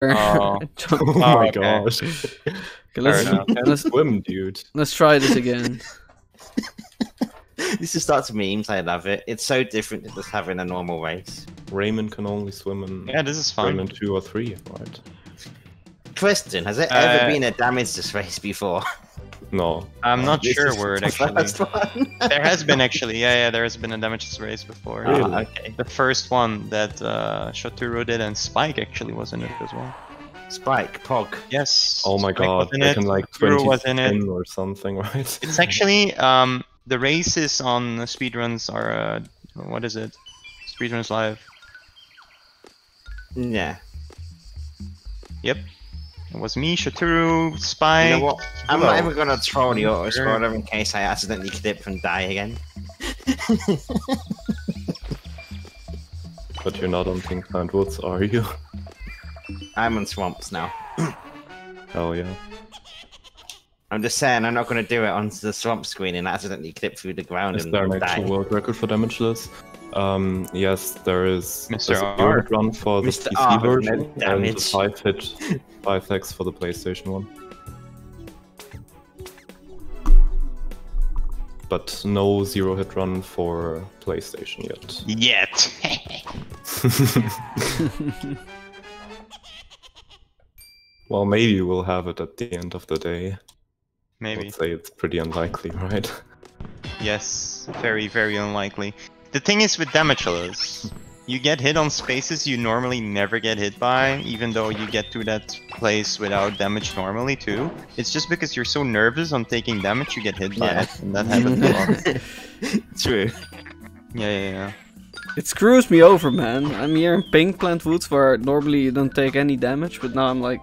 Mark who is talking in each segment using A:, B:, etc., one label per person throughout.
A: Oh.
B: Oh, my
A: okay.
B: gosh.
C: Okay, let's.
B: Can't
C: let's,
B: swim, dude.
C: let's try this again.
D: This just starts memes. I love it. It's so different to just having a normal race.
B: Rayman can only swim in
A: Yeah, this is fun.
B: Rayman 2 or 3, right?
D: Question: Has there ever
A: Uh,
D: been a damage this race before?
B: No.
A: I'm not
D: This
A: sure where it
D: the
A: actually.
D: one.
A: There has been actually, yeah, yeah, there has been a damages race before.
B: Really?
D: Oh, okay.
A: The first one that uh, Shoturo did and Spike actually was in it as well.
D: Spike, Pog.
A: Yes.
B: Oh my
A: Spike
B: god,
A: was in it,
B: can like
A: Shoturo
B: 20
A: was in it.
B: or something, right?
A: It's actually um the races on the speedruns are uh, what is it? Speedruns live.
D: Yeah.
A: Yep. It was me, Shoturu, Spike.
D: You know what? I'm
A: Hello.
D: not even gonna troll the auto
A: Sure.
D: scroller in case I accidentally clip and die again.
B: But you're not on Pink Plant Woods, are you?
D: I'm on swamps now.
B: Hell yeah.
D: I'm just saying, I'm not gonna do it onto the swamp screen and accidentally clip through the ground
B: Is
D: and
B: there an
D: die.
B: actual world record for damageless? Um, yes, there is
A: Mr.
B: a
A: R.
B: zero hit run for the
D: Mr.
B: PC
D: R
B: version and a 5 hit 5x for the PlayStation one. But no zero hit run for PlayStation yet.
A: Yet.
B: well, maybe we'll have it at the end of the day.
A: Maybe.
B: I'd say it's pretty unlikely, right?
A: Yes. Very, very unlikely. The thing is with damageless, you get hit on spaces you normally never get hit by, even though you get to that place without damage normally too. It's just because you're so nervous on taking damage, you get hit by
D: Yeah.
A: it, and that happens a lot.
D: True.
A: Yeah, yeah, yeah.
C: It screws me over, man. I'm here in Pink Plant Woods where normally you don't take any damage, but now I'm like,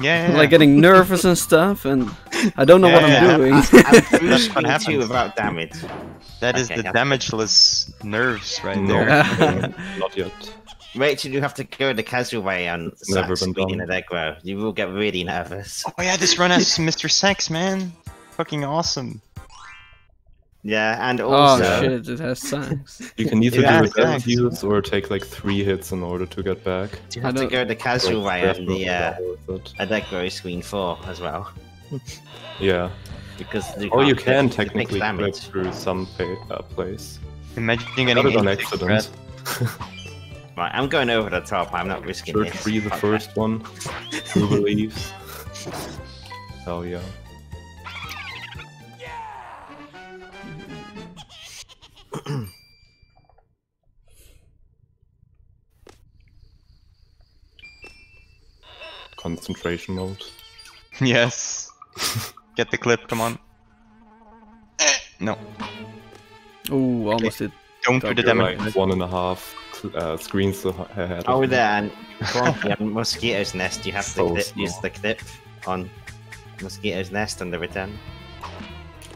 A: Yeah, yeah,
C: like getting nervous and stuff, and I don't know what
A: Yeah,
C: I'm
A: yeah.
C: doing.
D: I'm through
A: That's what
D: screen two
A: happens.
D: without damage.
A: That is
D: Okay,
A: the
D: yeah.
A: damageless nerves right
B: No,
A: there.
B: not yet.
D: Rachel, you have to go the casual way on
B: Never
D: Sax
B: been
D: speeding
B: done.
D: You will get really nervous.
A: Oh yeah, this run has Mr. Sax, man. Fucking awesome.
D: Yeah, and
C: oh shit, it has science.
B: You can either do a
A: thanks.
B: use or take like three hits in order to get back.
D: you
C: I
D: have to
C: don't-
D: go the casual way on the uh,
B: Worth it.
D: Allegro screen four as well.
B: Yeah.
D: Because you
B: Or you
D: can't it
B: technically clip through some pa- uh, place.
A: Imagine
B: Got
A: getting
B: it on accident.
D: Right, I'm going over the top. I'm not risking
B: Shirt
D: this.
B: free the
D: Fuck
B: first one. Who believes? Hell yeah. Concentration mode.
A: Yes. Get the clip, come on. Eh, No,
C: Ooh, almost did.
A: don't do the
B: You're
A: damage.
B: like one and a half uh, screens ahead.
D: Oh,
B: of me.
D: there, and Mosquito's Nest, you have to clip, use the clip on Mosquito's Nest on the return.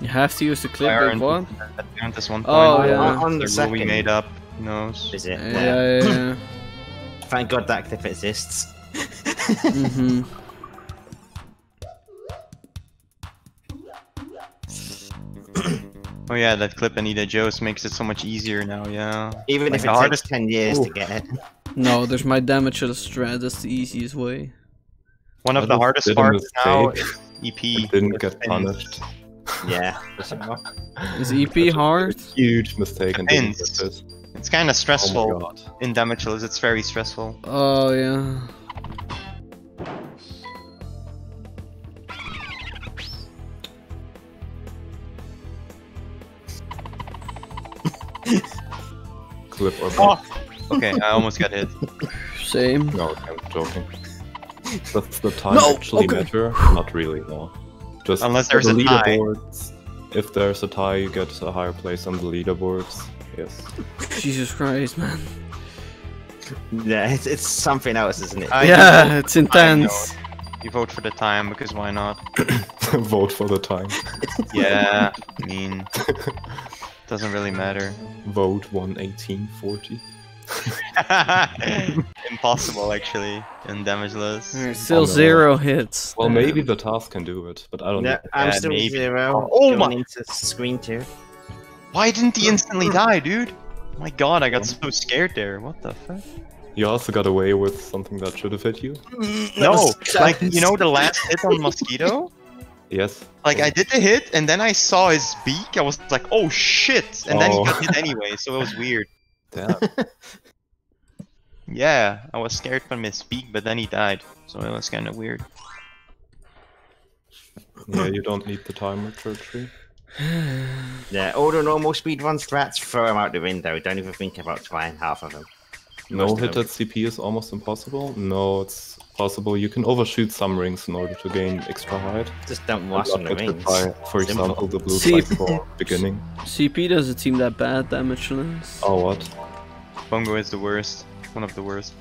C: You have to use the clip
A: Fire
C: at
A: and-
C: one.
A: That count as one point.
C: Oh,
D: On-
C: yeah.
D: On, on the
A: The rule we made up. Who knows?
D: is it?
C: Yeah,
D: Yeah.
C: yeah, yeah.
D: Thank God that clip exists.
C: mm-hmm.
A: Oh yeah, that clip Anita Joe's makes it so much easier now, yeah.
D: Even
A: Like
D: if
A: the
D: it takes
A: hardest-
D: 10 years to get it.
C: No, there's my damage to the strand. That's the easiest way.
A: One of
B: I
A: the hardest parts now
B: mistake.
A: is EP.
B: and didn't get
A: spins.
B: punished.
D: Yeah.
C: Is EP hard?
B: Huge mistake and didn't
A: Depends.
B: this.
A: It's kind of
B: Oh
A: stressful
B: my god.
A: in damageless, it's very stressful.
C: Oh yeah.
B: Clip or
A: Oh! Okay, I almost got hit.
C: Same.
B: No, I'm joking. Does the time
C: No,
B: actually
C: okay.
B: matter? Not really, no. Just
A: Unless there's
B: the
A: a tie.
B: If there's a tie, you get a higher place on the leaderboards. Yes.
C: Jesus Christ, man.
D: Yeah, it's, it's something else, isn't it?
A: I
C: yeah,
A: vote
C: it's
A: for the time,
C: intense.
A: You vote for the time because why not?
B: Vote for the time.
A: Yeah, I mean, doesn't really matter.
B: Vote 11840.
A: Impossible actually in damageless.
C: There's still zero hits.
B: Well,
C: Damn.
B: maybe the task can do it, but I don't
D: Yeah,
B: know.
D: I'm
A: Yeah,
D: still
A: maybe.
D: zero.
A: Oh, oh
D: going
A: my-
D: into screen two.
A: Why didn't he instantly die, dude? Oh my god, I got so scared there. What the fuck?
B: You also got away with something that should have hit you.
A: Mm, no, like you know the last hit on mosquito.
B: Yes.
A: Like I did the hit, and then I saw his beak. I was like, "Oh shit!" And then he
B: Oh.
A: got hit anyway, so it was weird.
B: Damn.
A: Yeah, I was scared from his beak, but then he died, so it was kind of weird.
B: yeah, you don't need the timer, Churchy.
D: Yeah, all the normal speedrun strats, throw them out the window. Don't even think about trying half of them.
B: No
D: Most
B: hit
D: them.
B: at CP is almost impossible. No, it's possible. You can overshoot some rings in order to gain extra height.
D: Just don't
B: and
D: watch on the
B: get hit
D: rings.
B: by, for
D: Simple.
B: example, the blue
C: See-
B: for beginning.
C: CP doesn't seem that bad, damageless.
B: Oh, what?
A: Bongo is the worst, one of the worst.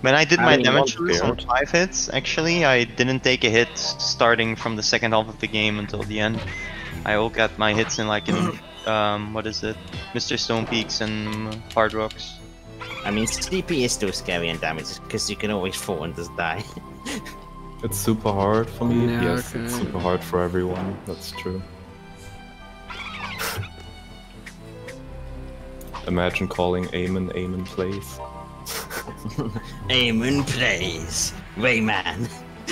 A: When I did
D: I
A: my
D: mean,
A: damage
B: one
A: list on five hits, actually, I didn't take a hit starting from the second half of the game until the end. I all got my hits in like in um what is it, Mr. Stone Peaks and Hard Rocks.
D: I mean, CP is still scary and damage because you can always fall and just die.
B: It's super hard for me.
C: Yeah,
B: yes, it's super hard for everyone. That's true. Imagine calling Eamon Eamon plays.
D: Aimon plays Rayman.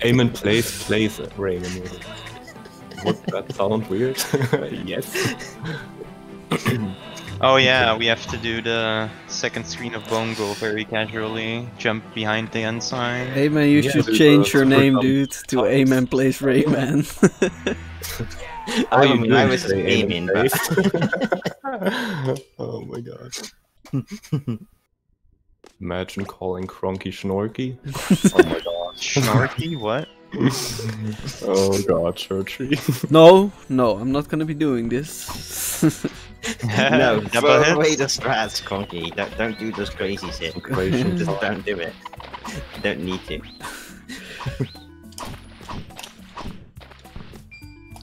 B: Eamon plays plays Raymond. Would that sound weird? yes.
A: Oh yeah, we have to do the second screen of Bongo very casually. Jump behind the ensign.
C: Hey man, you
B: Yeah,
C: should
B: dude,
C: change your name, dude, to
B: songs.
C: Amen Plays Rayman.
D: I
B: you
D: mean, I was
B: today,
D: aiming, but
B: oh my god. Imagine calling Kronkie Schnorky. oh my god.
A: Schnorky? what?
B: oh god, Churchy.
C: no, no, I'm not gonna be doing this.
D: no,
A: Double
D: throw
A: hit.
D: away the strats, Conky. Don't, don't do this crazy shit. Just don't do it. Don't need to.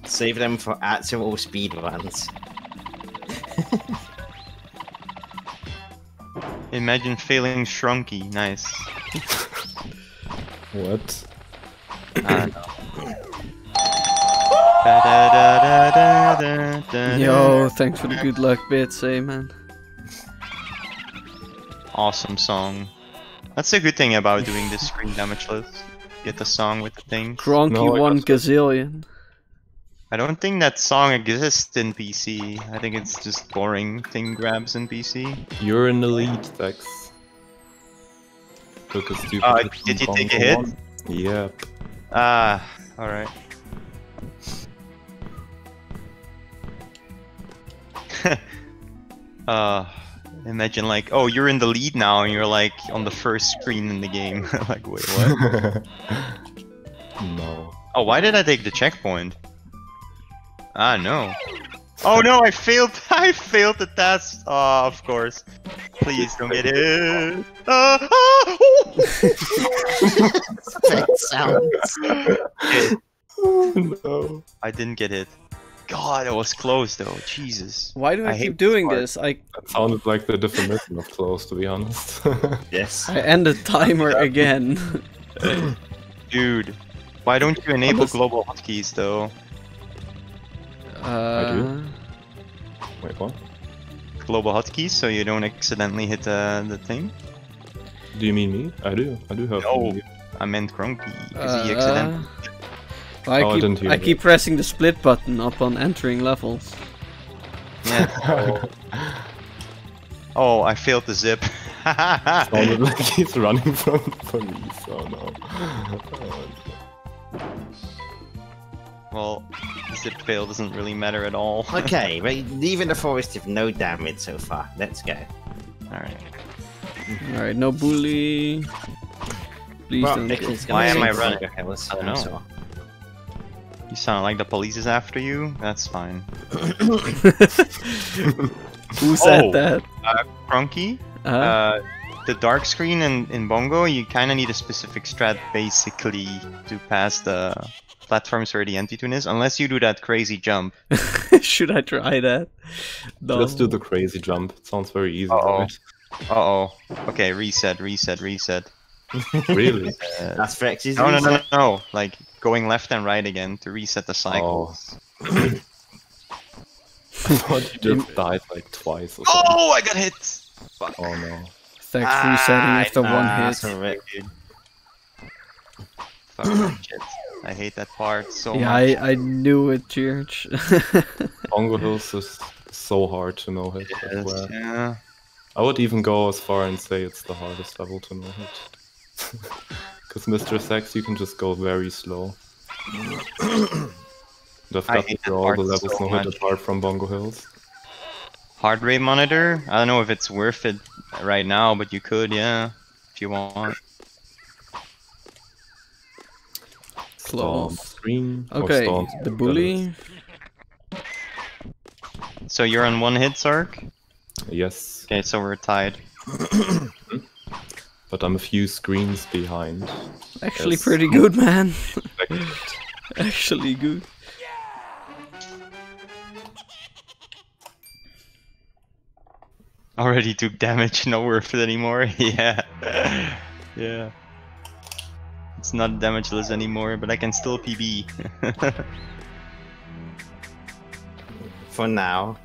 D: Save them for actual speedruns.
A: Imagine feeling Shrunky. Nice.
B: What?
A: I don't know.
C: Yo, thanks for the good luck bits, hey man.
A: Awesome song. That's a good thing about doing this screen damage list. Get the song with the thing.
C: Kronkie
B: No,
C: one
B: got
C: gazillion.
A: I don't think that song exists in PC. I think it's just boring thing grabs in PC.
B: You're in the lead, Dex. Took a stupid
A: Uh, did you take a hit?
B: one. Yep.
A: Ah, alright. uh, imagine like, oh, you're in the lead now and you're like on the first screen in the game. like, wait, what?
B: no.
A: Oh, why did I take the checkpoint? Ah, no. Oh no, I failed. I failed the test. Oh, of course. Please don't get hit. Ah, ah,
D: That sounds.
A: okay,
B: no.
A: I didn't get hit. God, it was close though. Jesus.
C: Why do I,
A: I
C: keep doing
A: this
C: this? I
B: That sounded like the definition of close, to be honest.
D: Yes.
C: I ended timer again.
A: Dude, why don't you enable
C: Honest-
A: global hotkeys though?
C: Uh, I do.
B: Wait, what?
A: Global hotkeys so you don't accidentally hit the, the thing?
B: Do you mean me? I do. I do have.
A: No.
B: the-
A: I meant Kronkie, because he
C: uh,
A: accidentally.
C: I
B: Oh, I
C: keep,
B: didn't
C: I keep pressing the split button upon entering levels.
A: Yeah. Oh, I failed the zip.
B: sounded like he's running from the police. Oh no.
A: Well, zip fail doesn't really matter at all.
D: Okay, right, leaving the forest with no damage so far. Let's go.
A: Alright.
C: Alright, no bully. Please
D: Well,
C: don't
D: Nick's
A: Why am I running?
D: through the hills,
A: I don't
D: I'm
A: know. You sound like the police is after you? That's fine.
C: Who said
A: Oh.
C: that?
A: Kronkie?
C: Uh,
A: Uh, the dark screen in, in Bongo, you kind of need a specific strat basically to pass the platforms where the antitoon is, unless you do that crazy jump.
C: should I try that? No.
B: Let's do the crazy jump. It sounds very easy.
A: Uh-oh. Uh-oh. Okay, reset, reset, reset.
B: Really?
A: Uh,
D: That's Frex's
A: no, no, no, no, no. Like, going left and right again to reset the cycles.
B: I thought you just died like twice or something.
A: Oh, I got hit! Fuck.
B: Oh no.
C: Thanks
A: Ah,
C: resetting after one
D: Ah,
C: hit.
D: son of a-
A: Dude. Fuck shit. I hate that part so
C: yeah,
A: much.
C: I, I knew it, Church.
B: Bongo Hills is so hard to know hit. I
A: Yes,
B: swear.
A: yeah.
B: I would even go as far and say it's the hardest level to know hit. Because Mr. Sax, you can just go very slow. And I've
A: I
B: got
A: hate
B: to
A: that
B: all the levels
A: so
B: no hit
A: much.
B: apart from Bongo Hills.
A: Heart rate monitor? I don't know if it's worth it right now, but you could, yeah, if you want.
B: Storm
C: Close.
B: Screen.
C: Okay, the bully.
A: So you're on one hit, Sark?
B: Yes,
A: Okay, so we're tied.
B: but I'm a few screens behind.
C: Actually,
B: Yes.
C: pretty good, man. Actually, good.
A: Already took damage, not worth it anymore. yeah. yeah. It's not damageless anymore, but I can still PB.
D: For now.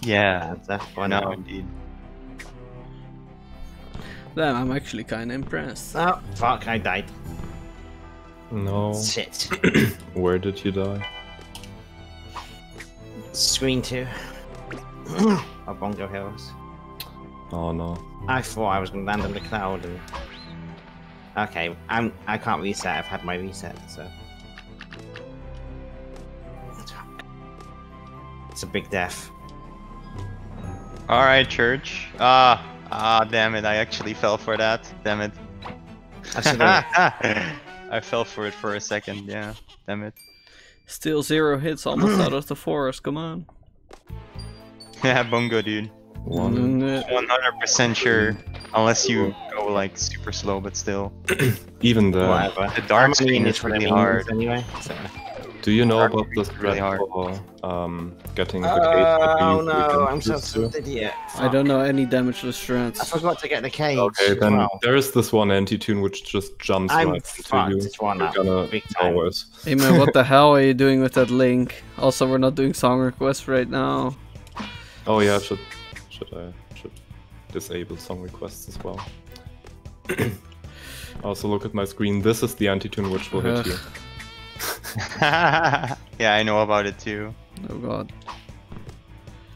A: yeah.
D: That's that for
A: No,
D: now.
A: indeed.
C: Damn, I'm actually kinda impressed.
D: Oh, fuck, I died.
B: no.
D: Shit.
B: Where did you die?
D: Screen 2. oh, Bongo Hills.
B: Oh no.
D: I thought I was gonna land on the cloud and... Okay, I'm I can't reset, I've had my reset, so... It's a big death.
A: Alright, church. Ah, ah, damn it, I actually fell for that. Damn it.
D: I should have...
A: I fell for it for a second, yeah. Damn it.
C: Still zero hits, almost out of the forest. Come on.
A: Yeah, bongo, dude.
B: One.
C: Mm, uh,
A: 100% sure. Unless you go like super slow, but still.
B: Even the.
D: Whatever.
A: The dark
D: I'm
A: screen is really hard.
D: Anyway, so...
B: Do you know
A: Dark
B: about
A: Screen's
B: this
A: really hard.
B: for um, getting the case that
D: Oh
B: usually
D: no,
B: can
D: I'm
B: use
D: such
B: to?
D: an idiot.
C: I don't know any damageless strats.
D: I forgot to get the cage.
B: Okay, then
D: well.
B: there is this one antitoon which just jumps
D: I'm
B: right
D: fucked.
B: into you.
D: It's one
B: You're
D: up,
B: gonna
D: big time.
B: know.
C: Hey man, what the hell are you doing with that link? Also, we're not doing song requests right now.
B: Oh yeah, should should I should disable song requests as well. also look at my screen. This is the antitoon which will hit you.
A: yeah, I know about it too.
C: Oh god.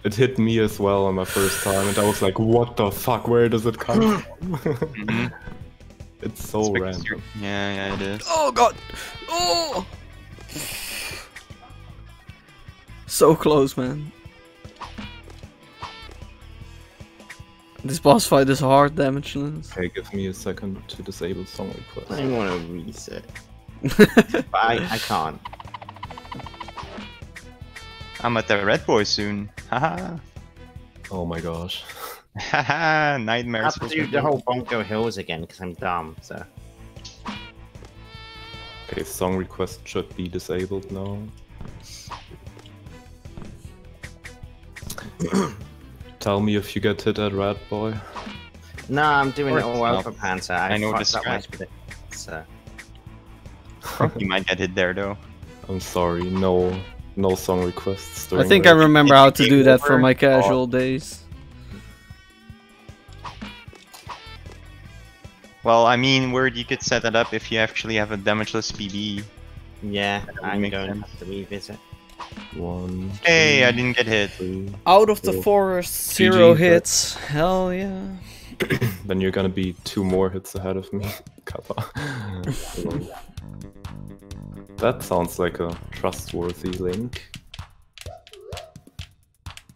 B: It hit me as well on my first time, and I was like, "What the fuck? Where does it come from?"
A: Mhm.
B: it's so
A: It's
B: random.
A: you're- Yeah, yeah, it is.
C: Oh god! Oh! So close, man. This boss fight is hard damageless.
B: Okay, give me a second to disable song request.
D: I want to reset, I, I can't.
A: I'm at the Red Boy soon. Haha.
B: Oh my gosh.
A: Haha.
D: I
A: Nightmares.
D: have to do the whole Bongo Hills again because I'm dumb. So
B: Okay, song request should be disabled now. Tell me if you get hit at Rat Boy.
D: no, I'm doing it
A: Or
D: all
A: it's
D: over. Panther. I,
A: I know this
D: fucked up my
A: strat.
D: split. So
A: You might get hit there though.
B: I'm sorry, no no song requests.
C: I
B: during
C: think I remember how to do that from
A: over.
C: my casual days.
A: Well, I mean, Word, you could set that up if you actually have a damageless PB.
D: yeah, I'm
A: make
D: going to have to revisit.
B: One.
A: Hey, I didn't get hit.
B: three.
C: Out of the
B: Cool.
C: forest,
B: GG,
C: zero
B: but-
C: hits. Hell yeah.
B: Then you're gonna be two more hits ahead of me. Kappa. that sounds like a trustworthy link.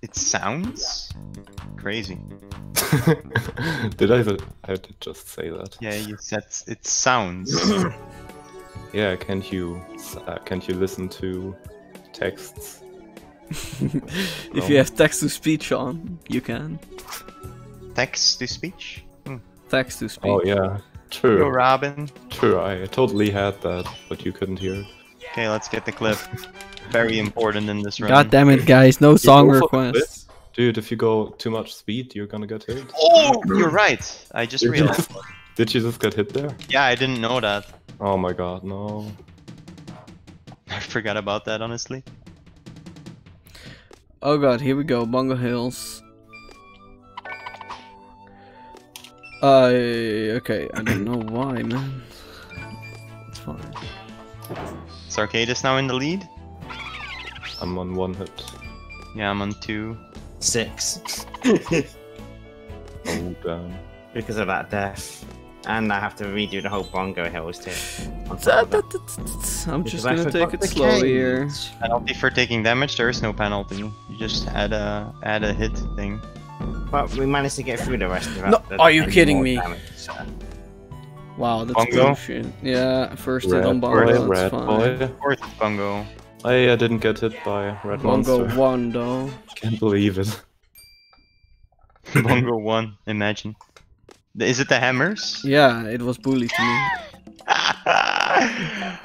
A: It sounds crazy.
B: did I? I did just say that.
A: Yeah, you said it sounds.
B: Yeah, can't you? Uh, can't you listen to texts?
C: If you have text to speech on, you can.
A: Text to speech. Hmm.
C: Text to speech.
B: Oh yeah, True.
A: Yo,
B: true.
A: Robin.
B: True. I totally had that, but you couldn't hear it.
A: Okay, let's get the clip. Very important in this run.
C: God damn it, guys! No song
B: go for the
C: requests.
B: Dude, if you go too much speed, you're gonna get hit.
A: Oh, you're right. I just realized.
B: Did you just get hit there?
A: Yeah, I didn't know that.
B: Oh my god, no.
A: I forgot about that, honestly.
C: Oh god, here we go. Bongo Hills. Uh, okay, I don't know why, man. It's fine.
A: Is Arcadis now in the lead?
B: I'm on one hit.
A: Yeah, I'm on two.
D: Six.
B: Oh damn.
D: because of that death. And I have to redo the whole Bongo Hills too. on
C: I'm just gonna take it
D: the
C: slow here.
D: cage.
A: Penalty for taking damage? There is no penalty. You just add a add a hit thing.
D: But we managed to get through the rest of it.
C: No, are you kidding me?
D: damage, so-
C: Wow, that's
A: Bongo?
C: bullshit. Yeah, first hit
B: Red
C: on
B: boy,
C: Bongo, that's
B: red
C: fine.
B: boy.
A: Fourth bungo.
B: I uh, didn't get hit by red
C: Bongo
B: monster.
C: 1 though.
B: Can't believe it.
A: bongo one. Imagine. Is it the hammers?
C: Yeah, it was bully to me.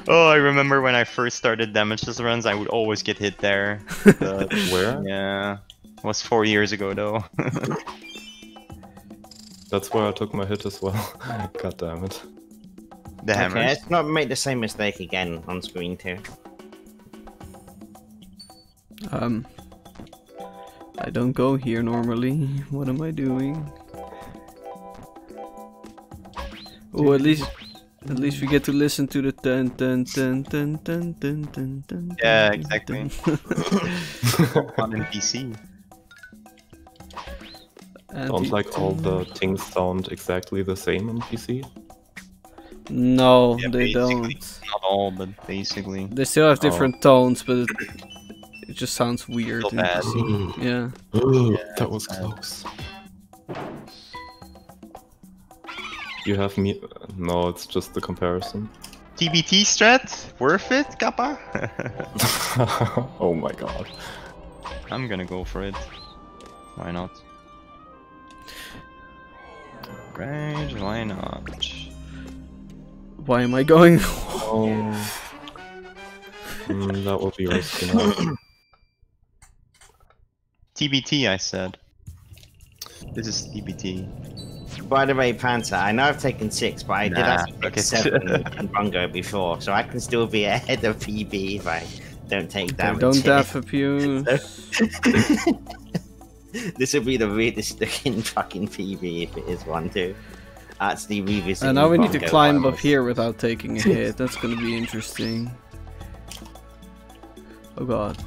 A: oh, I remember when I first started damageless runs, I would always get hit there. But,
B: Where?
A: yeah, it was four years ago though.
B: That's where I took my hit as well. God damn it.
A: the
D: Okay, let's not make the same mistake again on screen too.
C: Um, I don't go here normally. What am I doing? Oh, at least, at least we get to listen to the dun dun dun dun dun dun dun dun.
A: Yeah,
C: dun,
A: exactly.
C: dun.
A: on NPC.
B: Don't like all the things sound exactly the same on PC.
C: No,
A: Yeah,
C: they don't.
A: Not all, but basically.
C: They still have
B: Oh.
C: different tones, but it, it just sounds weird.
A: Still
C: in
A: bad.
C: PC. Mm. Yeah.
B: that was
A: bad.
B: close. You have me. No, it's just the comparison.
A: TBT strat? Worth it, Kappa?
B: oh my god.
A: I'm gonna go for it. Why not? Right, why not?
C: Why am I going?
B: Oh. Mm, that would be risky.
A: TBT, I said. This is TBT.
D: By the way, Panther, I know I've taken six, but I did
A: Nah,
D: actually take
A: okay.
D: seven in Bongo before, so I can still be ahead of PB if I don't take damage.
C: don't
D: here.
C: daff abuse.
D: this would be the weirdest looking fucking PB if it is one too. Actually revisit.
C: And now we need to climb up here without taking a hit. That's gonna be interesting. Oh god.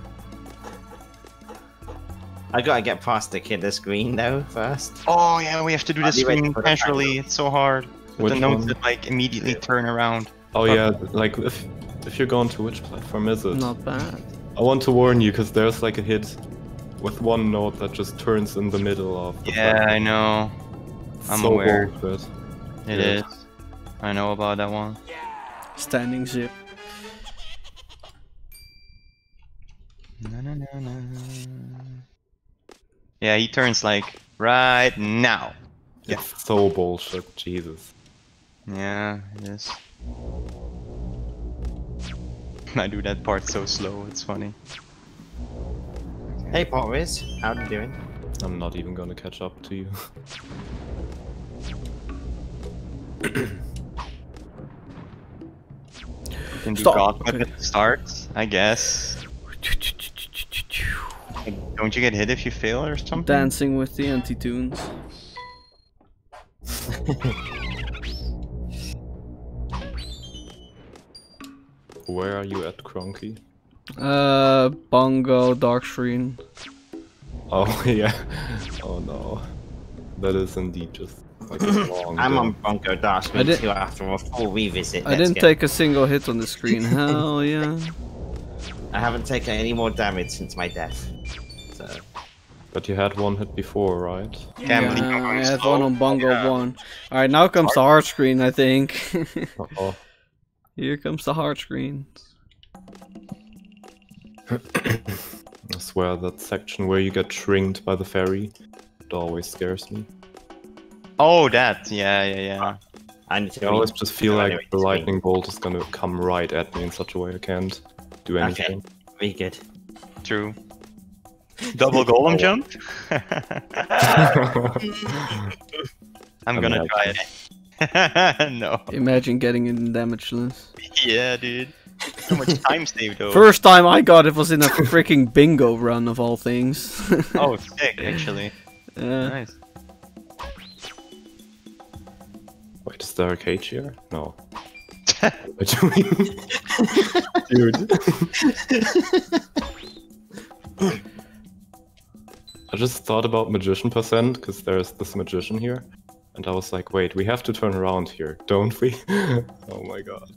D: I gotta get past the killer screen though first.
A: Oh yeah, we have to do
D: I'll
A: this
D: be ready
A: screen
D: for
A: casually. It's so hard. With the notes
B: one?
A: that like immediately turn around.
B: Oh yeah, like if if you're going to which platform is it?
C: Not bad.
B: I want to warn you because there's like a hit with one note that just turns in the middle of. The
A: Yeah, I know. I'm
B: so
A: aware.
B: bullshit.
A: It
B: Yeah.
A: is. I know about that one.
C: Standing zip.
A: Na, na, na, na. Yeah, he turns like right now. Yeah.
B: It's so bullshit, Jesus.
A: Yeah, it is. I do that part so slow, it's funny.
D: Hey Potwiz, how are you doing?
B: I'm not even gonna catch up to you.
A: You can do
C: Stop.
A: gauntlet
C: Okay.
A: at the start, I guess. Don't you get hit if you fail or something?
C: Dancing with the antitoons.
B: Where are you at, Kronkie?
C: Uh, bongo, dark screen.
B: Oh yeah. Oh no. That is indeed just like a long.
D: I'm
B: jump.
D: on Bongo Dark
C: I
D: Screen
C: did-
D: 2 after a full revisit.
C: I
D: Let's
C: didn't
D: get-
C: take a single hit on the screen. Hell yeah.
D: I haven't taken any more damage since my death. So
B: But you had one hit before, right?
A: Gambling
C: Yeah, I had one on bongo
A: Yeah.
C: one. Alright, now comes the hard screen, I think.
B: Oh.
C: Here comes the hard screen.
B: I swear that section where you get shrinked by the fairy, it always scares me.
A: Oh, that. Yeah, yeah, yeah.
D: I
B: I always just feel like the lightning bolt is gonna come right at me in such a way I can't do
D: Okay.
B: anything.
D: Very good.
A: True. Double golem oh. jump? I'm gonna
B: Imagine.
A: try it. no.
C: Imagine getting in damageless.
A: Yeah, dude. So much time saved though.
C: First time I got it was in a freaking bingo run of all things.
A: Oh, sick, actually.
C: Yeah.
A: Nice.
B: Wait, is there a cage here? No. What do? Dude. I just thought about magician percent because there's this magician here. And I was like, wait, we have to turn around here, don't we? oh my god.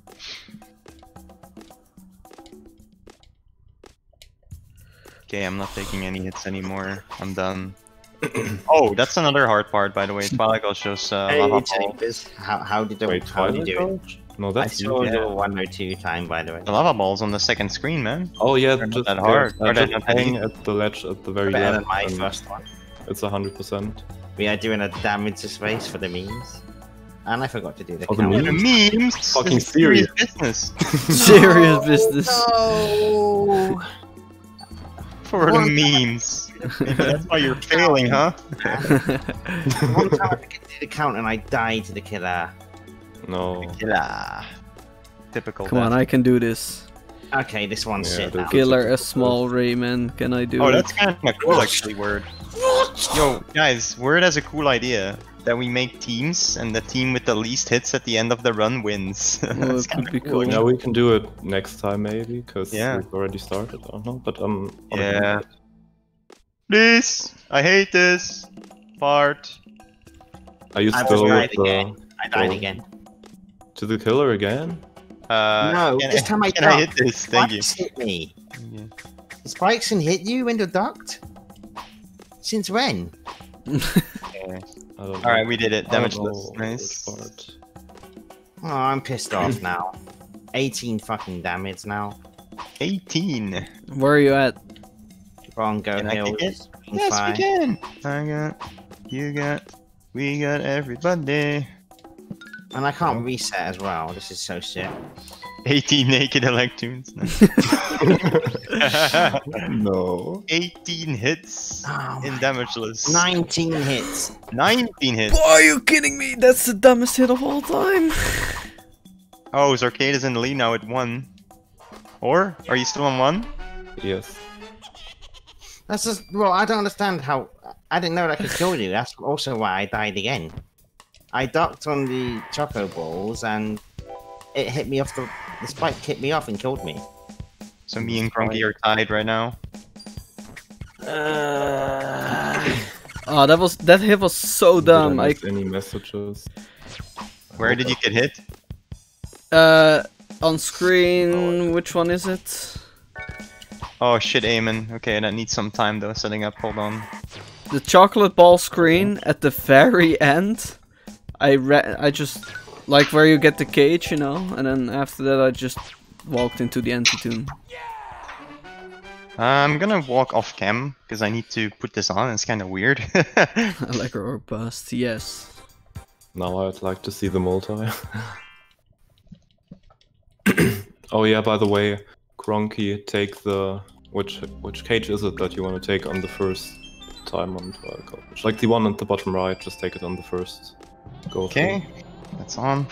A: Okay, I'm not taking any hits anymore. I'm done. oh, that's another hard part, by the way. Twilight Gulch shows uh,
D: Hey,
A: lava
D: it's How, how did the
B: Wait,
D: how did
B: Twilight
D: you do it?
B: Ghost? No,
D: I
B: that's
D: saw
A: yeah.
D: the 102 time, by the way.
A: The lava ball's on the second screen, man.
B: Oh yeah,
A: They're
B: just,
A: that hard. Are they
B: just
A: not that
B: hang at the ledge at the very
D: Better
B: left.
D: than my first one.
B: It's hundred percent.
D: We are doing a damage to space for the memes. And I forgot to do the
B: For
D: count.
A: Oh, the memes.
B: Fucking
A: serious
B: serious.
A: business.
C: Serious business.
D: No!
A: For
D: What?
A: the memes. That's why you're failing, huh?
D: One time I forgot to do the count and I died to the killer.
B: No.
A: Killer. Typical.
C: Come on. I can do this.
D: Okay, this one's
B: Yeah,
D: shit now.
C: Killer a small Rayman. Can I do
A: Oh,
C: it?
A: that's kind of a cool, actually. Word. Yo, guys, Word has a cool idea that we make teams, and the team with the least hits at the end of the run wins. That's
C: could
A: kinda
C: be cool.
B: Yeah, we can do it next time maybe, because
A: Yeah.
B: we've already started. I don't know, but um.
A: Yeah. Please, I hate this part.
B: Are you
D: I
B: still
D: was
B: with
D: right
B: the,
D: again. I died
B: Oh.
D: again.
B: To the killer again?
A: Uh,
D: No,
A: can
D: this time I
A: can I hit this? Thank you.
D: Spikes hit me.
A: Yeah.
D: Spikes can hit you when you're ducked? Since when?
A: Okay. All right, we did it.
B: I don't
A: Damageless. Nice.
D: Oh, I'm pissed off now. 18 fucking damage now.
A: 18.
C: Where are you at?
D: Wrong go
A: Can I kick
D: hills.
A: it? Yes,
D: fire.
A: we can. I got, you got, we got everybody.
D: And I can't reset as well. This is so shit.
A: 18 naked Electoons.
B: no.
A: 18 hits
D: Oh
A: in
D: my
A: damageless.
D: 19 hits.
A: 19 hits.
C: are you kidding me? That's the dumbest hit of all time.
A: Oh, Zarcade is in the lead now at 1. Or? Are you still on 1?
B: Yes.
D: That's just, well, I don't understand how. I didn't know that I could kill you. That's also why I died again. I ducked on the Choco Balls and it hit me off the. The spike hit me off and killed me.
A: So me and Grunky are tied right now.
C: Oh, that was that hit was so dumb.
B: Did I
C: I
B: any messages?
A: Where did you get hit?
C: uh on screen. Which one is it?
A: Oh shit, Eamon. Okay, that needs some time though, setting up. Hold on.
C: The chocolate ball screen at the very end. I re- I just like where you get the cage, you know, and then after that I just walked into the antitoon.
A: Uh, I'm gonna walk off cam, because I need to put this on. It's kind of weird.
C: I like or bust, yes.
B: Now I'd like to see the multi. oh yeah, by the way, Kronkie, take the which which cage is it that you want to take on the first time on Twilight Like the one at the bottom right, just take it on the first go.
A: okay, that's on.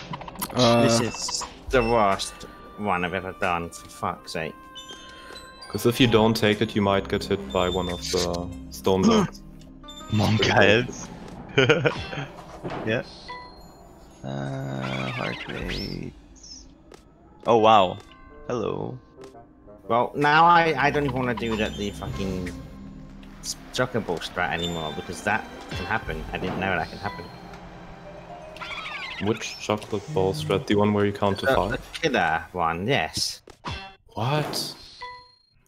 C: Uh,
D: this is the worst one I've ever done, for fuck's sake.
B: Because if you don't take it, you might get hit by one of the stone blocks.
A: Monk heads. yeah. Uh, heart rate. Oh wow. Hello.
D: Well, now I, I don't even want to do that the fucking Choco Ball strat anymore because that can happen. I didn't know that can happen.
B: Which chocolate ball strat? The one where you count to
D: The,
B: five?
D: the killer one, yes.
B: What?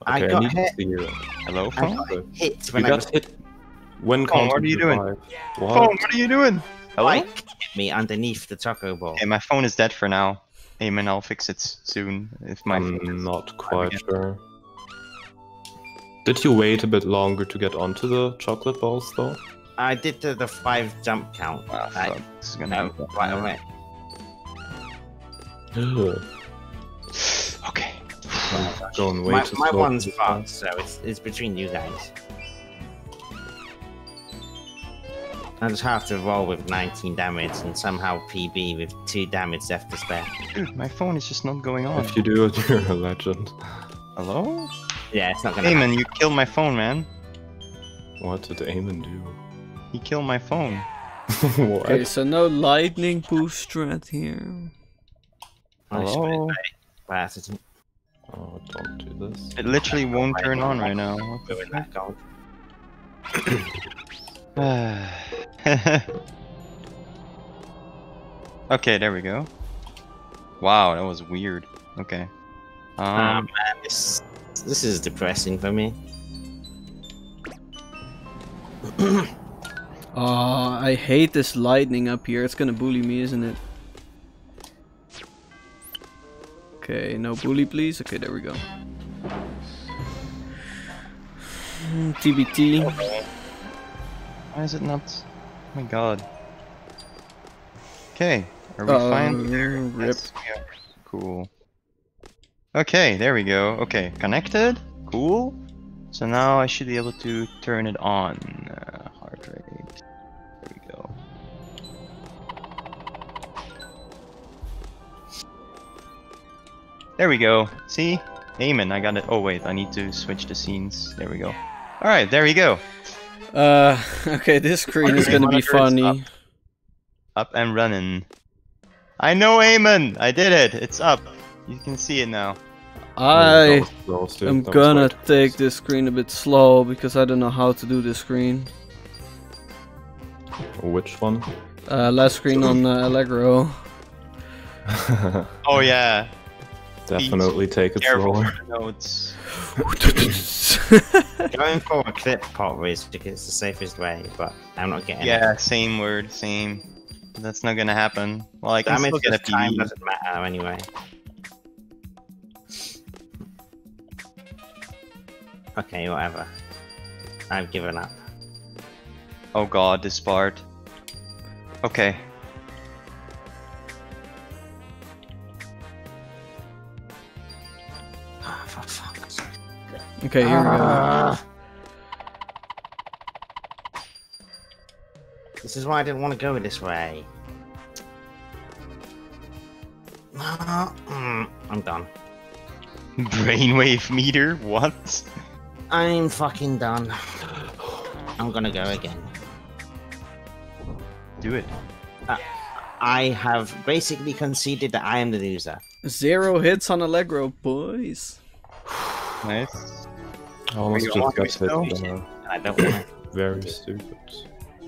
D: I
B: Okay, I,
D: got
B: need
D: hit.
B: to see you.
A: Hello,
D: I got hit
B: You
D: I
B: got
D: was
B: hit when
A: Phone,
B: counting
A: what are you doing?
B: five. What?
A: Phone, what are you doing? Hello.
D: like hit me underneath the Choco Ball.
A: Okay, my phone is dead for now. Amen, I'll fix it soon if my phone is-
B: I'm not quite
A: again.
B: sure. Did you wait a bit longer to get onto the chocolate balls though?
D: I did the, the five jump count.
A: Ah,
D: I,
A: fuck, this is gonna
D: no,
A: be
D: right away.
B: Ugh,
A: Okay.
B: Going way
D: My,
B: too
D: my
B: slow.
D: one's fucked, so it's, it's between you guys. I just have to roll with 19 damage and somehow PB with 2 damage left to spare.
A: Dude, my phone is just not going on.
B: If you do it, you're a legend.
A: Hello?
D: Yeah, it's not gonna happen.
A: Amen, you killed my phone, man.
B: What did Eamon do?
A: He killed my phone.
B: what?
C: Okay, so no lightning boost strat here.
D: I just put it
A: Hello?
D: by, by.
B: Oh, don't do this.
A: It literally won't turn on right now.
D: Ruin that gold.
A: okay, there we go. Wow, that was weird. Okay.
D: Um,
A: Um,
D: man, this this is depressing for me.
C: I hate this lightning up here. It's gonna bully me, isn't it? Okay, no bully, please. Okay, there we go. TBT.
A: why is it not? Oh my god. Okay, are we
C: Uh,
A: fine?
C: rip.
A: We. Cool. Okay, there we go. Okay, connected. Cool. So now I should be able to turn it on. Uh, heart rate. There we go. See? Amen, I got it. Oh wait, I need to switch the scenes. There we go. Alright, there we go.
C: Uh, okay, this screen is gonna be funny.
A: Up and running. I know Amen! I did it! It's up. You can see it now.
C: I
B: That was close, dude.
C: am gonna take this screen a bit slow because I don't know how to do this screen.
B: Which one?
C: Uh, last screen on uh, Allegro.
A: Oh yeah.
B: Definitely take it
A: Careful
B: slower.
A: notes.
D: Going for a clip pot is because it's the safest way, but I'm not getting
A: Yeah, same word, same. That's not gonna happen. Well, I
D: it.
A: can
D: Damage
A: still get a
D: this time doesn't matter anyway. Okay, whatever. I've given up.
A: Oh god, this part. Okay.
C: Okay, here we go.
D: Ah. This is why I didn't want to go this way. Ah, mm, I'm done.
A: Brainwave meter? What?
D: I'm fucking done. I'm gonna go again.
A: Do it.
D: I have basically conceded that I am the loser.
C: Zero hits on Allegro, boys.
A: Nice.
B: I almost just got hit.
A: still?
B: uh,
D: And I don't want
B: very stupid.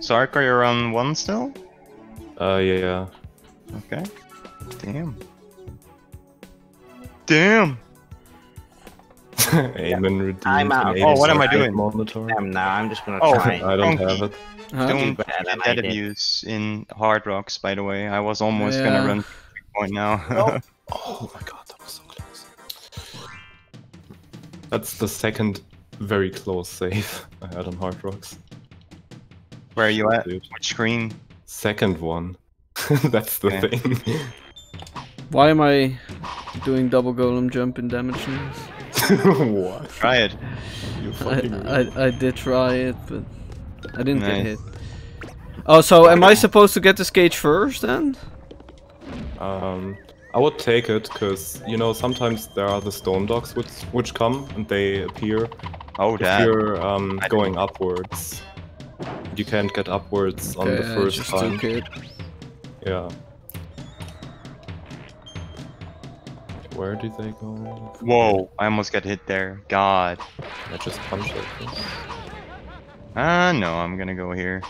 A: Sark, are you on one still?
B: Uh, yeah. yeah.
A: Okay. Damn. Damn!
B: Aiming redeemed.
D: I'm out.
A: Oh, what am I doing?
B: Monitor.
D: Damn, now I'm just gonna
A: Oh,
D: try.
B: I don't
A: Donkey.
B: have it.
C: Huh?
A: Don't
D: better
A: get
D: than I
A: that
D: did.
A: abuse in Hard Rocks, by the way. I was almost
C: Yeah.
A: gonna run point now.
B: Oh my god, that was so close. That's the second very close save I had on Hard Rocks.
A: Where are you at?
B: Dude.
A: Which screen?
B: Second one. That's the
A: Okay.
B: thing.
C: Why am I doing double golem jump in damage news?
B: what?
A: Try it.
B: You
C: I,
B: fucking
C: I, I did try it, but I didn't get hit. Oh, so am I supposed to get this cage first then?
B: Um, I would take it because you know sometimes there are the stone dogs which which come and they appear
A: Oh,
B: if
A: that.
B: you're um, going upwards. You can't get upwards on the
C: Okay, I
B: first
C: just
B: time.
C: took it.
B: Yeah. Where do they go?
A: Whoa, I almost got hit there. God.
B: I just punched it.
A: Ah, no, I'm gonna go here.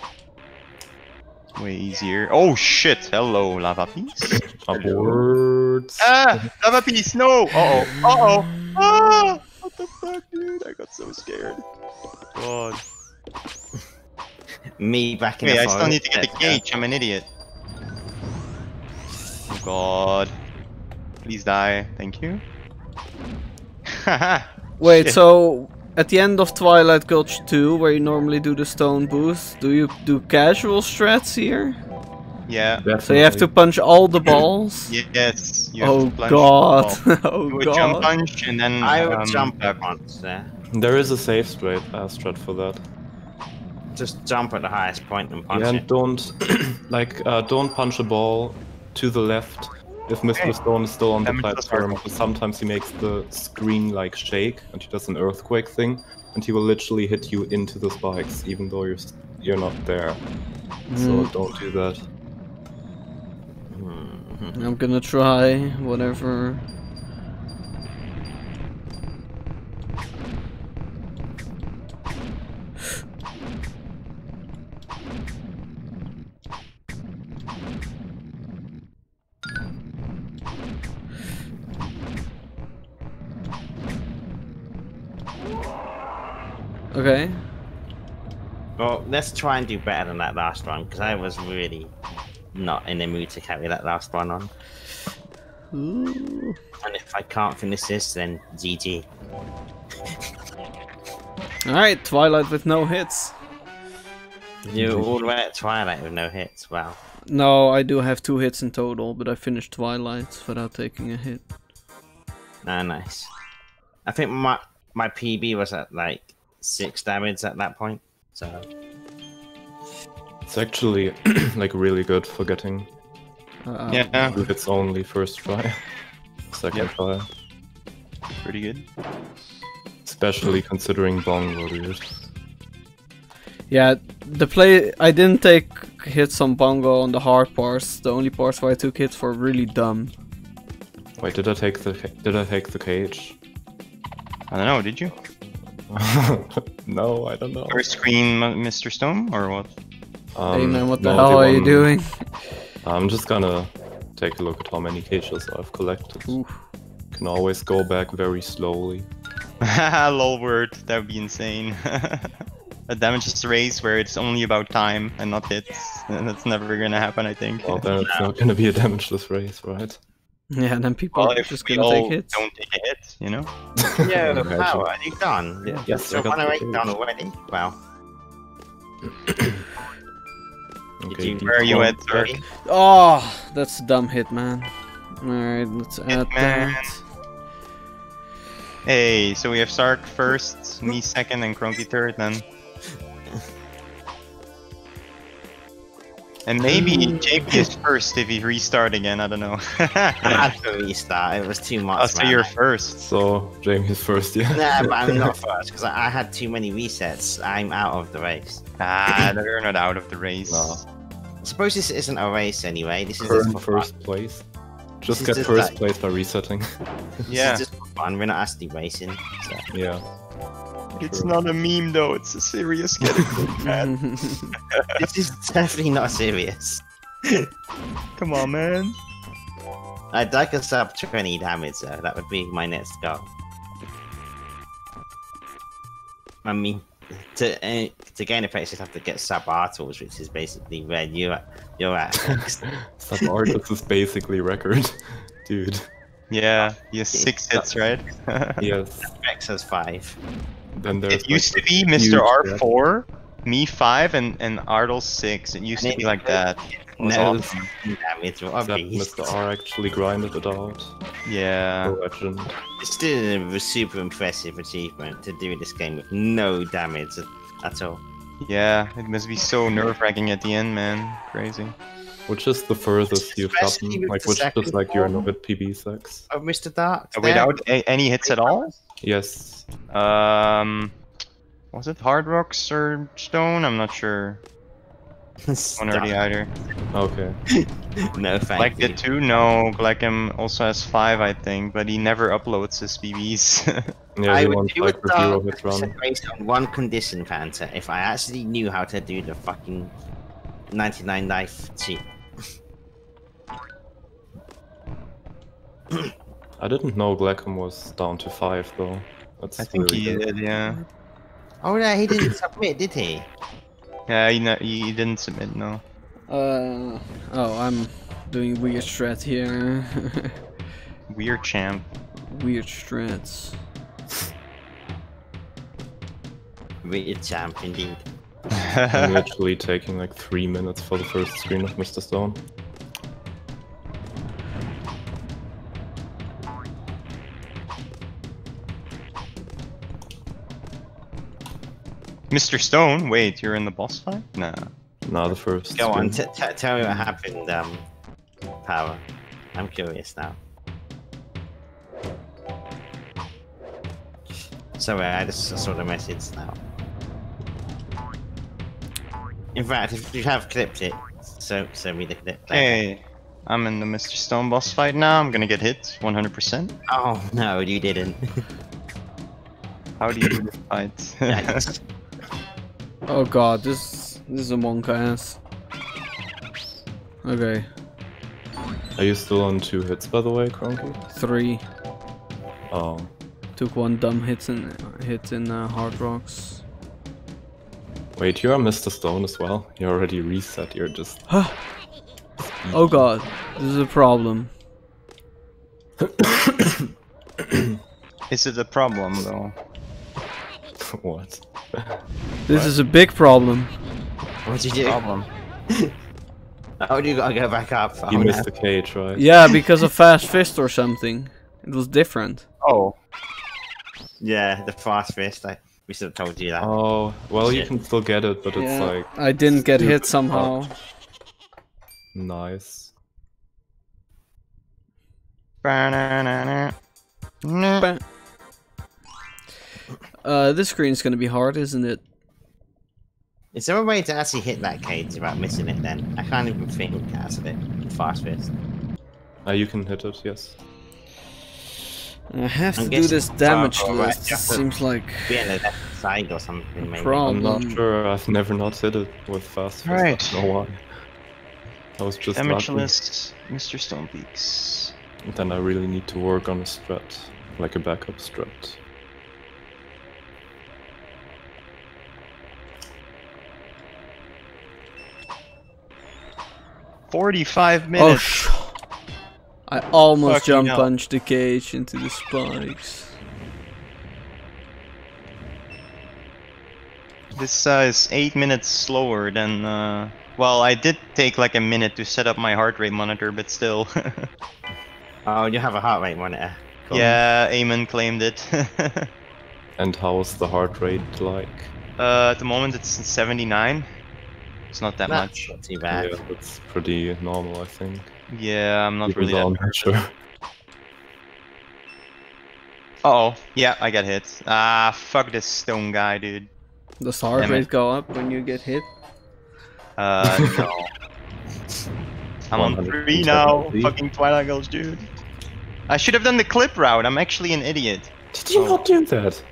A: Way easier. Oh shit! Hello, lava piece.
B: Upwards.
A: ah, lava piece. No. Uh oh. Uh oh. Ah! What the fuck, dude? I got so scared. God.
D: Me back in
A: Wait,
D: the
A: I still need to get the
D: Let's
A: cage. I'm an idiot. Oh god. Please die. Thank you. Haha.
C: Wait,
A: Shit.
C: so at the end of Twilight Gulch 2, where you normally do the stone boost, do you do casual strats here?
A: yeah.
C: So you have to punch all the balls?
A: Yes. You
C: oh god.
A: the ball.
C: oh
A: Do a jump
C: god.
A: punch and then
D: I would
A: um,
D: jump at once there.
B: There is a safe straight uh, strat for that.
D: Just jump at the highest point and punch
B: yeah,
D: it.
B: and don't like uh, don't punch a ball to the left if Mr.
A: Okay.
B: Stone is still on the
A: Damage does
B: platform.
A: hurt.
B: Because sometimes he makes the screen like shake and he does an earthquake thing, and he will literally hit you into the spikes, even though you're you're not there. So
C: Mm,
B: don't do that.
D: Hmm.
C: I'm gonna try whatever. Okay.
D: Well, let's try and do better than that last one because I was really not in the mood to carry that last one on.
C: Ooh.
D: And if I can't finish this, then GG.
C: Alright, Twilight with no hits.
D: You all the way at Twilight with no hits. Wow.
C: No, I do have two hits in total, but I finished Twilight without taking a hit.
D: Ah, nice. I think my my PB was at like six damage at that point. So
B: It's actually like really good for getting
C: Uh,
A: Yeah,
B: with its only first try, second
A: Yep.
B: try,
A: pretty good.
B: especially considering Bongo, dude.
C: Yeah, the play. I didn't take hits on Bongo on the hard parts. The only parts where I took hits were really dumb.
B: Wait, did I take the did I take the cage?
A: I don't know, did you?
B: no, I don't know.
A: First screen, M- Mr. Stone, or what?
B: Um,
C: hey man, what the
B: no,
C: hell are you doing?
B: I'm just gonna take a look at how many cages I've collected.
C: Ooh.
B: Can always go back very slowly.
A: Lol word, that would be insane. A damages race where it's only about time and not hits. And that's never gonna happen, I think.
B: Well, then it's not gonna be a damageless race, right?
C: Yeah, and then people
A: Well,
C: are just gonna take hits.
A: don't take a hit, you know?
D: yeah, the
B: Imagine.
D: power. Are you done?
B: Yeah.
D: Yes,
B: Yes,
D: so
B: I got
D: one
B: the
D: done already. Wow.
B: Okay,
D: you
A: Where are you at, sir?
C: Oh, that's a dumb hit, man. Alright, let's add
A: Hitman.
C: that.
A: Hey, so we have Sark first, me second, and Kronkie third, then. And maybe JP is first if he restart again, I don't know.
D: I had to restart. It was too much.
A: oh, so
D: man.
A: you're first.
B: So Jamie's first, yeah.
D: Nah, but I'm not first because I, I had too many resets. I'm out of the race.
A: Ah, you're not out of the race.
B: No.
D: I suppose this isn't a race anyway. This is just
B: Current
D: for fun.
B: first place. Just
D: is
B: get
D: just
B: first
D: like-
B: place by resetting.
D: This
A: Yeah.
D: is just for fun. We're not actually racing. So.
B: yeah.
A: It's
B: True.
A: not a meme though, it's a serious getting man.
D: this is definitely not serious.
A: Come on, man.
D: I'd like a sub 20 damage though. That would be my next goal. I mean, to uh, to gain a place, you have to get sub Artles, which is basically where you're at. You're at.
B: Sub artist is basically record. Dude.
A: Yeah, he has six hits, right?
B: Yes.
D: Rex has five.
B: Then there's
A: it used
B: like
A: to be Mr. R4, me 5, and, and Ardle 6. It used
D: And
A: to be like that. It was
D: No damage. What
B: gap. That. Mr. R actually grinded it out.
A: Yeah.
B: Legend.
D: It's still a super impressive achievement to do this game with no damage at, at all.
A: Yeah, it must be so nerve wracking at the end, man. Crazy.
B: Which is the furthest you've gotten? Like, which is
D: second
B: like your
D: one.
B: with PB sex?
D: Oh, Mr. Dark.
A: Without a- any hits at all?
B: Yes.
A: Um, was it Hard Rocks or Stone? I'm not sure. One or the other.
B: Okay.
D: No, thank
A: Like the two? No, Gleckham also has five, I think, but he never uploads his BBs.
B: Yeah,
D: I
B: he
D: would
B: wants
D: do
B: like
D: it
B: the zero
D: dark
B: hit run.
D: based on one condition, Panther. If I actually knew how to do the fucking 99 knife cheat.
B: I didn't know Glackham was down to five though. That's
A: I think
B: really
A: he
B: good.
A: did, yeah.
D: Oh, yeah, he didn't submit, did he?
A: Yeah, he, no, he he didn't submit, no.
C: Uh, oh, I'm doing weird strat here.
A: Weird champ.
C: weird strats.
D: Weird champ, indeed.
B: I'm literally taking like three minutes for the first screen of Mr. Stone.
A: Mr. Stone, wait, you're in the boss fight? Nah.
B: Nah, the first.
D: Go on, t- t- tell me what happened, um, Power. I'm curious now. Sorry, I just saw the message now. In fact, if you have clipped it, so send me the clip. later.
A: Hey, I'm in the Mr. Stone boss fight now. I'm gonna get hit 100%.
D: Oh no, you didn't.
A: How do you do this fight?
D: Yikes.
C: Oh god, this this is a monk ass. Okay,
B: Are you still on two hits, by the way, Kronkie?
C: three.
B: Oh.
C: Took one dumb hit in hit in uh, hard rocks.
B: Wait, you're Mr. Stone as well? You already reset, you're just...
C: Oh god, this is a problem.
A: Is it a problem though?
B: what?
C: This is a big problem.
D: What'd you do?
A: Problem.
D: Oh, you gotta go back up.
B: You
D: Oh,
B: missed
D: no.
B: the cage, right?
C: Yeah, because of fast fist or something. It was different.
A: Oh.
D: Yeah, the fast fist. I, we should have told you that.
B: Oh, well, you can still get it, but it's like...
C: I didn't get hit
B: stupid
C: somehow.
B: Nice.
C: Ba- Uh, this screen's gonna be hard, isn't it?
D: Is there a way to actually hit that cage without missing it then? I can't even think as of it. Fast fist.
B: Uh, you can hit it, yes.
C: I have
D: I'm
C: to do this
D: it's
C: damage
D: all right,
C: list.
D: just to-
C: Seems like
D: Be on the left side or something maybe.
C: Problem.
B: I'm not sure, I've never not hit it with fast fist.
A: Right.
B: I don't know why. I was just
A: Damage
B: lucky.
A: list, Mr. Stonebeaks.
B: Then I really need to work on a strat, like a backup strat.
A: Forty-five
C: oh
A: minutes.
C: sh- I almost
A: Fucking
C: jump
A: hell.
C: punched the cage into the spikes.
A: This uh, is eight minutes slower than. Uh... Well, I did take like a minute to set up my heart rate monitor, but still.
D: Oh, you have a heart rate monitor. Cool.
A: yeah, Eamon claimed it.
B: And how's the heart rate like?
A: uh, at the moment, it's 79. It's not that
D: That's
A: much.
D: not too bad.
B: Yeah, that's pretty normal, I think.
A: Yeah, I'm not
B: Even
A: really
B: though
A: that.
B: I'm not sure.
A: Uh oh, yeah, I got hit. Ah, fuck this stone guy, dude.
C: Does the heart
A: Damn
C: rate go up when you get hit?
A: Uh, no. I'm on three now. Fucking Twilight Gulch, dude. I should have done the clip route. I'm actually an idiot.
B: Did you not do that?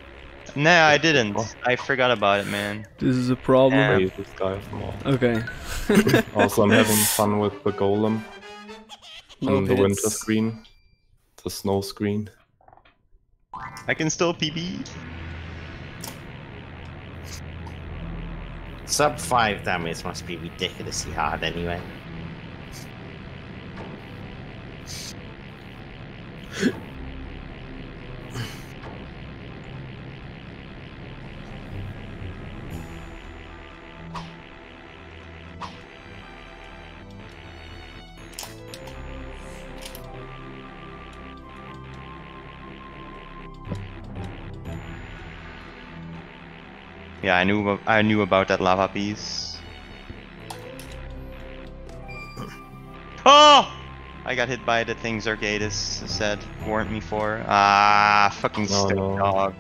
A: Nah, I didn't. I forgot about it, man.
C: This is a problem.
A: Yeah.
B: Wait, this guy from.
C: Okay.
B: Also, I'm having fun with the golem
C: No
B: on the winter screen, the snow screen.
A: I can still PB.
D: Sub 5 damage must be ridiculously hard anyway.
A: Yeah, I knew. I knew about that lava piece. Oh! I got hit by the thing Zargadis said warned me for. Ah, fucking
B: Oh,
A: stone
B: no.
A: dog.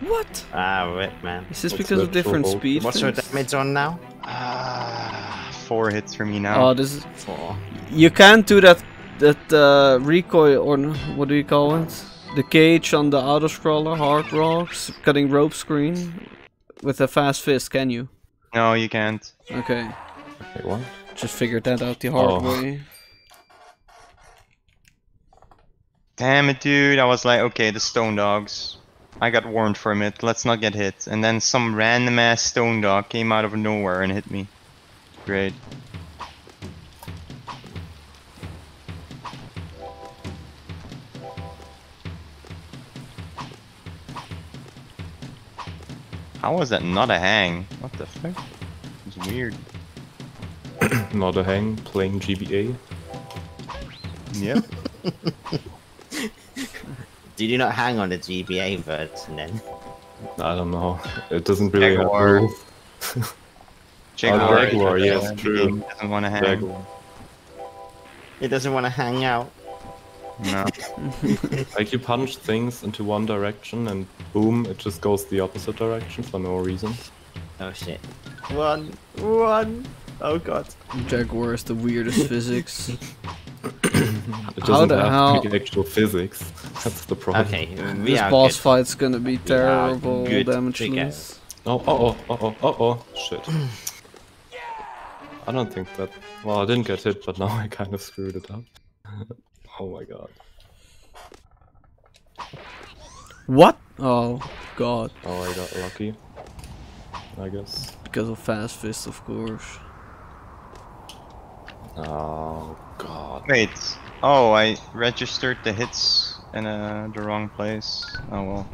C: What?
D: Ah, rip, man.
C: Is this
B: What's
C: because of different
B: voltage?
C: speed?
D: What's your damage on now?
A: Ah, four hits for me now.
C: Oh, this is.
D: Four.
C: You can't do that. That uh, recoil or what do you call it? The cage on the auto scroller, hard rocks, cutting rope screen, with a fast fist. Can you?
A: no, you can't.
C: Okay,
B: Wait, what?
C: just figured that out the hard
B: Oh.
C: way.
A: Damn it, dude. I was like, okay, the stone dogs. I got warned from it. Let's not get hit. And then some random ass stone dog came out of nowhere and hit me. Great. How was that not a hang? What the fuck? It's weird.
B: Not a hang, playing GBA.
A: Yep.
D: Did you not hang on the GBA version then?
B: I don't know. It doesn't really
A: Jaguar.
B: have rules.
A: Jaguar, oh,
B: Jaguar, yes, true.
A: Doesn't want to hang.
B: Jaguar.
D: It doesn't want to hang out.
A: No.
B: Like you punch things into one direction and boom, it just goes the opposite direction for no reason.
D: Oh shit. Run, run. Oh god.
C: Jaguar is the weirdest physics.
B: It
C: How
B: doesn't
C: the
B: have
C: hell-
B: to be actual physics. That's the problem.
D: Okay, we
C: This
D: are
C: boss
D: good.
C: fight's gonna be terrible
D: good
C: damageless.
B: Oh, oh, oh, oh, oh, oh, shit. I don't think that. Well, I didn't get hit, but now I kind of screwed it up. Oh my god.
C: What? Oh god.
B: Oh, I got lucky. I guess.
C: Because of Fast Fist, of course.
B: Oh god.
A: Wait. Oh, I registered the hits in uh, the wrong place. Oh well.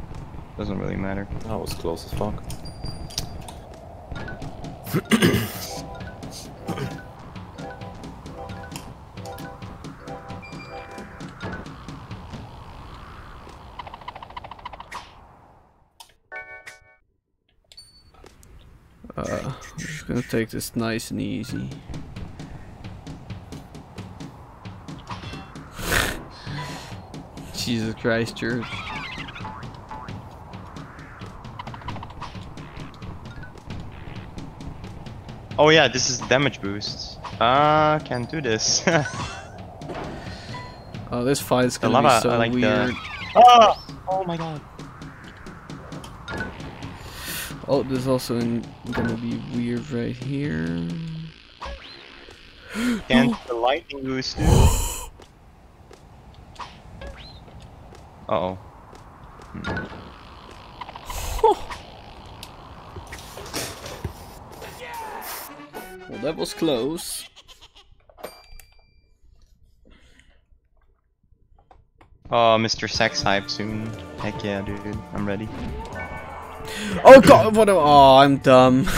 A: Doesn't really matter.
B: That was close as fuck.
C: Uh, I'm just gonna take this nice and easy. Jesus Christ, George.
A: Oh yeah, this is damage boost. Ah, can't do this.
C: Oh, this fight's
A: The
C: gonna be so
A: like the-
C: weird.
A: oh! Oh my god.
C: Oh, this is also in, gonna be weird right here.
A: Can't the lightning boost do? Uh oh.
C: Well, that was close.
A: Oh, Mr. Sax Hype soon. Heck yeah, dude. I'm ready.
C: Oh god, what? A, oh, I'm dumb.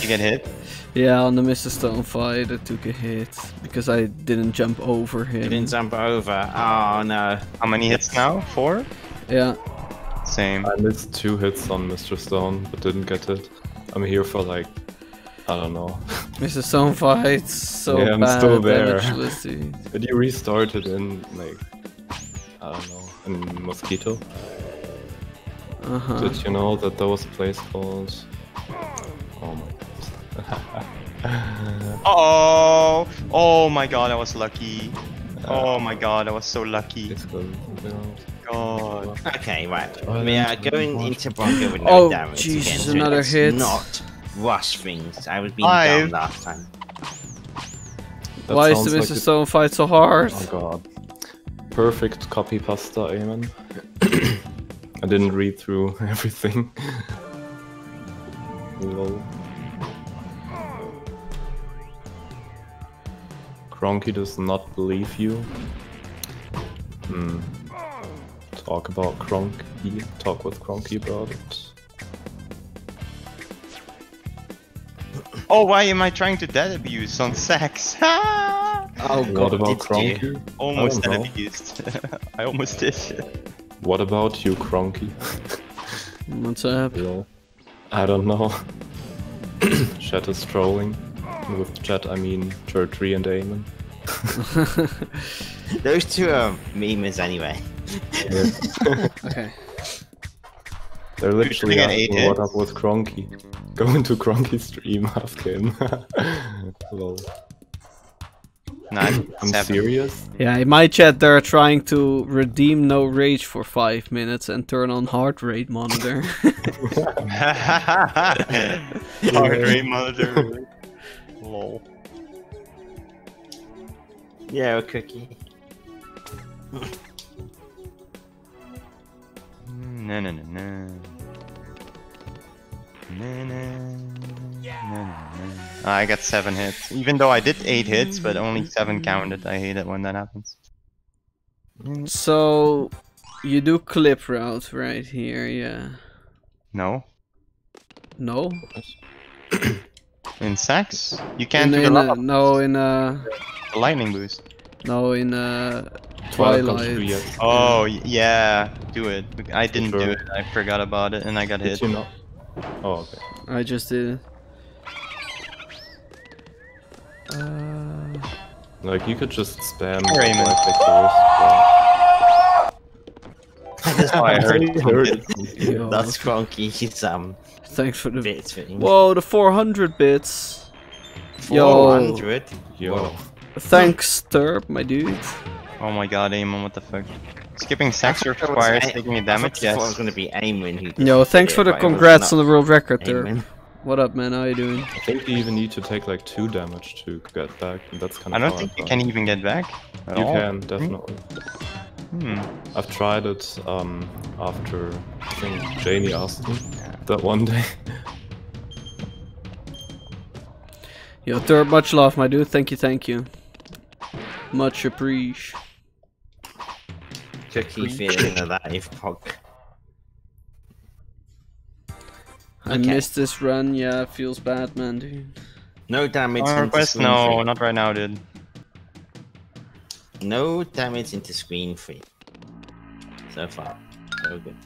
A: You get hit?
C: yeah, on the Mr. Stone fight, I took a hit because I didn't jump over him.
D: You didn't jump over. Oh no.
A: How many hits now? Four?
C: Yeah.
A: Same.
B: I missed two hits on Mr. Stone, but didn't get it. I'm here for like, I don't know.
C: Mr. Stone fights so
B: Yeah, I'm
C: bad.
B: still there.
C: damageless, dude.
B: Did you restart it in like, I don't know, in Moskito?
C: Uh-huh.
B: Did you know that there was a place called? Oh my god.
A: Oh! Oh my god, I was lucky. Oh my god, I was so lucky.
B: It's good.
A: God.
D: Okay, right.
B: Oh,
D: we are going into Bronco with no
C: Oh,
D: damage.
C: Jesus,
D: again, so
C: another
D: let's
C: hit.
D: Not rush things. I was being
A: Five.
D: dumb last time.
B: That
C: Why is
B: sounds
C: the
B: like
C: Mr.
B: it-
C: Stone fight so hard?
B: Oh god. Perfect copy pasta, amen. I didn't read through everything. Lol. Kronkie does not believe you. Hmm. Talk about Kronkie. Talk with Kronkie about it.
A: Oh, why am I trying to dead abuse on Sax?
D: Oh
B: What about
D: did?
B: Kronkie?
A: almost
B: I
A: dead abused. I almost did.
B: What about you, Kronkie?
C: What's up?
B: Lol. I don't know. Chat is trolling. With chat, I mean Churchy and Eamon.
D: Those two are memers anyway.
C: Okay.
B: They're literally
A: getting eight
B: asking what
A: hits.
B: up with Kronkie. Go into Kronkie's stream, ask him. Lol.
A: Nine,
B: I'm
A: seven.
B: serious?
C: Yeah, in my chat they're trying to redeem no rage for five minutes and turn on heart rate monitor.
A: Heart rate monitor. Lol.
D: Yeah, a cookie.
A: No, no, no, no. No, no, no, no, no. I got seven hits. Even though I did eight hits, but only seven counted. I hate it when that happens.
C: so you do clip route right here, yeah.
A: No.
C: No?
A: In Sax, you can't
C: in,
A: do the,
C: in
A: lava-
C: uh, no in a...
A: the lightning boost.
C: no in a...
B: Welcome
C: Twilight.
A: Oh yeah, do it. I didn't do it. I forgot about it, and I got
B: Did
A: hit.
B: you know? Oh, okay.
C: I just did it. Uh,
B: Like, you could just spam
A: Rayman.
B: life vectors,
A: Oh, I heard
B: I heard it.
C: Yo,
D: That's Kronkie's um
C: thanks for the.
D: bits thing.
C: Whoa, the 400 bits. Yo,
D: 400.
B: Yo.
C: thanks, Turb, my dude.
A: Oh my god, Eamon, what the fuck? Skipping Sax
D: I thought
A: requires taking a
D: I
A: damage,
D: thought it was going to be Eamon who.
C: Yo, thanks for the
D: but it was
C: congrats on the world record, Turb.
D: Eamon.
C: What up, man? How you doing?
B: I think you even need to take like two damage to get back, and that's kind of.
A: I don't
B: hard,
A: think you can even get back at
B: You
A: all.
B: can definitely.
A: Hmm.
B: I've tried it um, after I think Janie asked me that one day.
C: Yo, Turb, much love, my dude. Thank you, thank you. Much appreciate.
D: Cookie feeling of that if pog.
C: I missed this run. Yeah, feels bad, man, dude.
D: No damage.
A: On
D: into
A: request?
D: screen
A: No,
D: free.
A: not right now, dude.
D: No damage into screen free. So far, so good.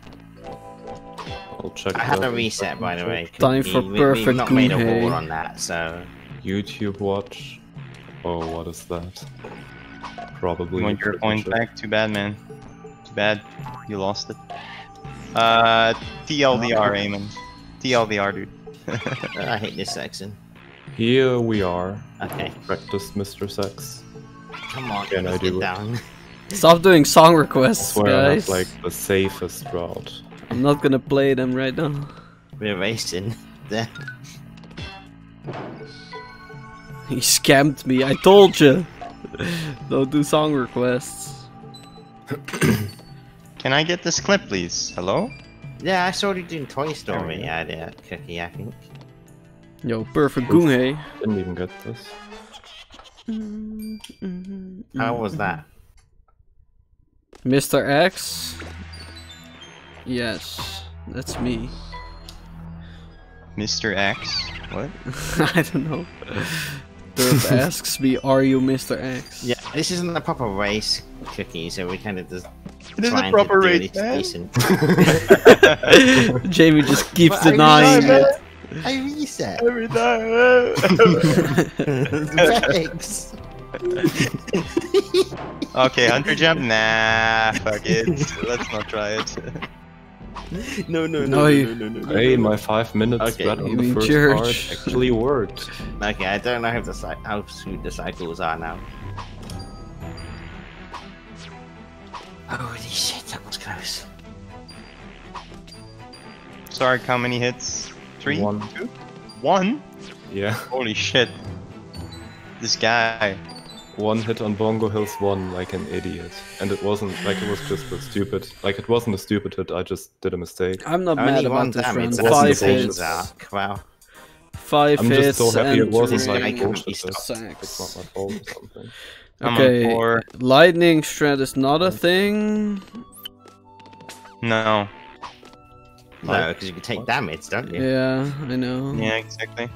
B: I'll check.
D: I had a reset, by the way.
C: Time
D: We-
C: for
D: we-
C: perfect
D: We've not made a
C: Gunhei.
D: wall on that, so
B: YouTube watch. Oh, what is that? Probably.
A: You want your
B: pretty
A: point back? Too bad, man. Too bad. You lost it. Uh, TLDR, Eamon. TLDR, dude.
D: I hate this section.
B: Here we are.
D: Okay,
B: Practice Mr. Sax.
D: come on,
B: Can I do
D: get down.
C: Stop doing song requests,
B: Where I
C: guys.
B: have like the safest route.
C: I'm not gonna play them right now.
D: We're racing. There.
C: He scammed me. I told you. Don't do song requests.
A: Can I get this clip, please? Hello?
D: Yeah, I saw you doing Toy Story.
A: go.
D: Yeah, uh, yeah, Cookie, I think.
C: Yo, perfect Gunhei.
B: Didn't even get this.
D: How was that?
C: Mr. X? Yes, that's me.
A: Mr. X? What?
C: I don't know. Derp asks me, are you Mr. X?
D: Yeah, this isn't a proper race, Cookie, so we kind of just.
A: It is a
D: trying
A: proper race,
D: this
A: man.
C: Jamie just keeps
D: But
C: denying
D: reset.
C: it.
D: I reset.
A: Every time.
D: Thanks.
A: okay, Hunter Jump? Nah, fuck it. Let's not try it.
D: no, no,
C: No,
D: no,
C: you-
D: no, no, no, no.
B: Hey, my five minutes
D: Okay,
B: spread on the first
C: church.
B: part actually worked.
D: Okay, I don't know how the cy- how smooth the cycles are now. Holy shit, that was close.
A: Sark, how many hits? Three?
B: One.
A: Two? One?
B: Yeah,
A: Holy shit. This guy.
B: One hit on Bongo Hills, one like an idiot, and it wasn't like it was just a stupid. Like it wasn't a stupid hit. I just did a mistake.
C: I'm not
D: Only
C: mad about this
D: damage,
C: Five
B: insane.
C: hits.
D: Zark. Wow.
C: Five
B: I'm
C: hits
B: just so happy it wasn't
D: three
B: like
D: can
B: bullshit.
D: be
B: It's
C: stopped.
B: it's not my fault or something.
C: Okay.
A: on.
C: Lightning strand is not a thing.
A: No.
D: No, because you can take damage, don't you?
C: Yeah, I know.
A: Yeah, exactly.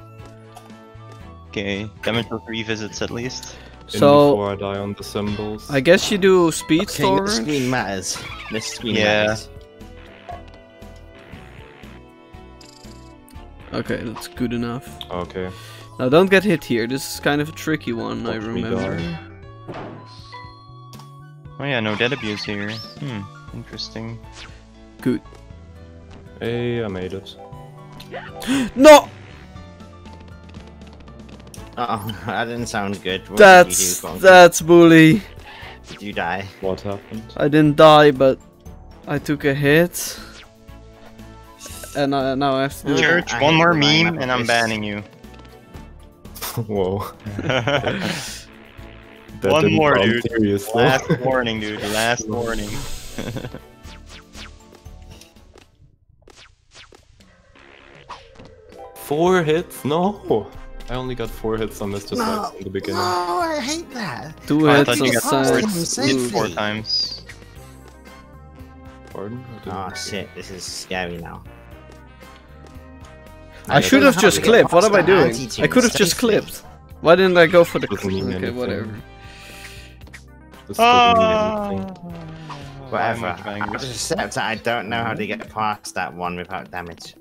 A: Okay, damage for three visits at least.
B: In
C: So
B: before I die on the symbols.
C: I guess you do speed
D: Okay, the screen
C: storage.
D: matters. The screen
A: Yeah.
D: matters.
C: Okay, that's good enough.
B: Okay.
C: Now don't get hit here. This is kind of a tricky one. I
B: Watch me
C: remember.
A: Oh yeah, no dead abuse here. Hmm, interesting.
C: Good.
B: Hey, I made it.
C: No,
D: Oh, that didn't sound good. What
C: that's
D: did you do,
C: that's bully.
D: Did you die?
B: What happened?
C: I didn't die, but I took a hit, and I, now I have to do.
D: Yeah.
C: it.
A: Church, one more meme and I'm banning you.
B: Whoa. That
A: One more,
B: sound
A: dude.
B: serious.
A: Last warning, dude. Last warning.
B: Four hits? No! I only got four hits on Mr.
D: No,
B: Sax in the beginning.
D: No, I hate that.
C: Two
A: Oh,
C: hits
A: thought you
C: on
A: got
D: four
A: four,
D: hits.
C: sides.
D: Save
A: hit four times.
B: Pardon?
D: Oh shit, this is scary now.
C: I should have just clipped. What am I doing? I could have just clipped. Why didn't I go for the?
B: Doesn't
C: Okay,
B: anything.
C: whatever.
B: This doesn't mean anything. Ah.
D: Whatever.
A: I'm trying
D: I
A: to-
D: just accept that I don't know how to get past that one without damage.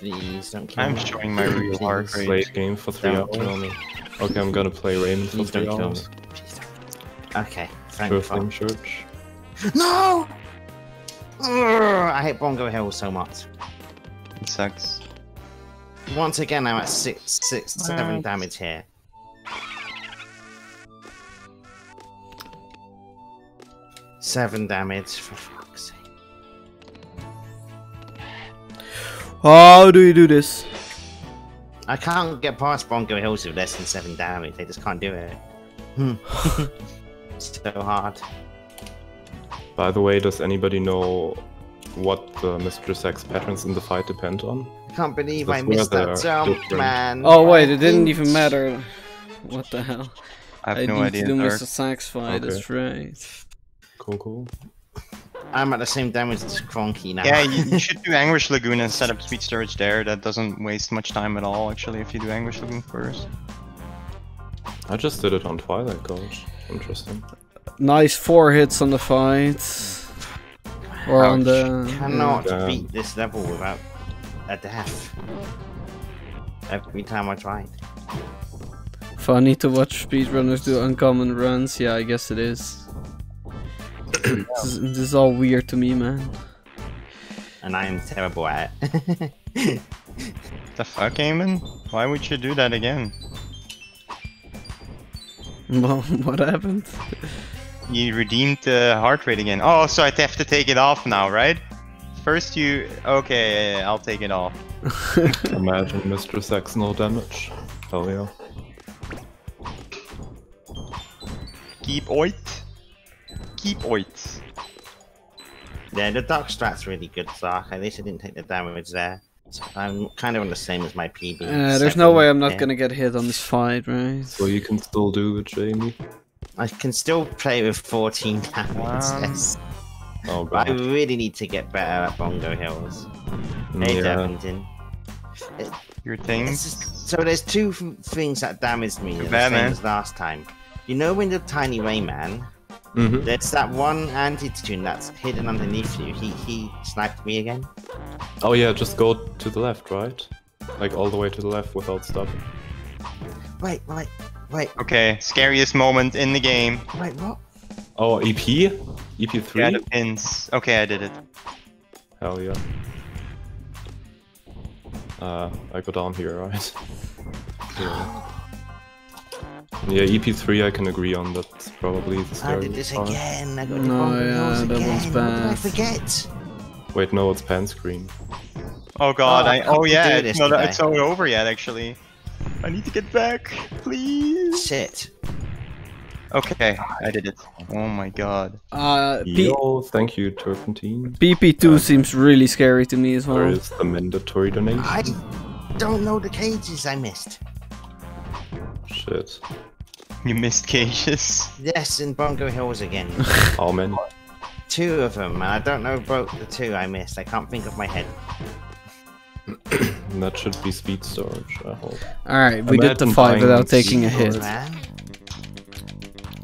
D: Please don't kill
A: I'm
D: me.
A: showing my real heart
D: Please.
A: rate.
B: Played game for three
D: Don't
B: hours.
D: kill me.
B: Okay, I'm gonna play Rayman for
D: Please don't
B: three
D: kill
B: hours.
D: me. Please don't. Okay, thank
B: First
D: fuck.
B: name church.
D: No! Ugh, I hate Bongo Hill so much.
A: It sucks.
D: Once again, I'm at six, six, seven
A: What?
D: damage here. Seven damage,
C: How do you do this?
D: I can't get past Bongo Hills with less than seven damage. They just can't do it. Hmm. so hard.
B: By the way, does anybody know what the Mr. Sax patterns in the fight depend on?
D: I can't believe
B: That's
D: I missed that jump,
B: different.
D: man.
C: Oh wait, it didn't even matter. What the hell?
A: I have
C: I
A: no
C: need
A: idea.
C: to do
A: Dark.
C: Mr. Sax fight, that's right.
B: Cool, cool.
D: I'm at the same damage as Kronkie now.
A: Yeah, you, you should do Anguish Lagoon and set up speed storage there. That doesn't waste much time at all, actually, if you do Anguish Lagoon first.
B: I just did it on Twilight Gulch. Interesting.
C: Nice four hits on the fight. Or on the.
D: cannot
B: Yeah.
D: beat this level without a death. Every time I tried.
C: Funny to watch speedrunners do uncommon runs. Yeah, I guess it is. This, is this is all weird to me, man.
D: And I am terrible at it.
A: The fuck, Eamon? Why would you do that again?
C: Well, what happened?
A: You redeemed the heart rate again. Oh, so I have to take it off now, right? First you... Okay, yeah, yeah, I'll take it off.
B: Imagine Mr. X no damage. Hell yeah.
A: Keep oit. Keep oit.
D: yeah, the Dark Strat's really good, Zark. At least I didn't take the damage there. So I'm kind of on the same as my PB.
C: Uh, there's no way I'm not gonna get hit on this fight, right?
B: So you can still do it, Jamie.
D: I can still play with 14 damage.
A: Wow.
D: yes.
B: Oh
D: But I really need to get better at Bongo Hills. Hey,
B: Yeah.
D: Devington.
A: Your
D: This
A: things.
D: So there's two things that damaged me the same
A: man.
D: as last time. You know when the tiny Rayman,
B: hmm
D: there's that one antitoon that's hidden underneath you. He he sniped me again.
B: Oh yeah, just go to the left, right? Like all the way to the left without stopping.
D: Wait, wait, wait,
A: Okay, scariest moment in the game.
D: wait, what?
B: Oh, EP? EP3?
A: Yeah, the pins. Okay, I did it.
B: Hell yeah. Uh, I go down here, right? yeah. Yeah, EP3 I can agree on, that's probably the
D: I
B: scary
D: did this
B: part.
D: again. I got the
C: No,
D: Bongo
C: yeah, that
D: again.
C: one's
D: What did I forget?
B: Wait, no, it's pan screen.
A: Oh god,
D: Oh,
A: I.
D: I
A: Oh yeah, it's
D: this
A: not, it's not over yet, actually. I need to get back, please.
D: Shit.
A: Okay, I did it. Oh my god.
C: Uh, P-
B: Yo, thank you, Turpentine.
C: PP2 seems really scary to me as well.
B: is the mandatory donation?
D: I don't know the cages I missed.
B: Shit.
A: You missed cages.
D: Yes, in Bongo Hills again.
B: How many?
D: two of them, and I don't know about the two I missed. I can't think of my head.
B: That should be speed storage, I hope.
C: Alright, we did the
B: five
C: without taking a hit.
D: Man.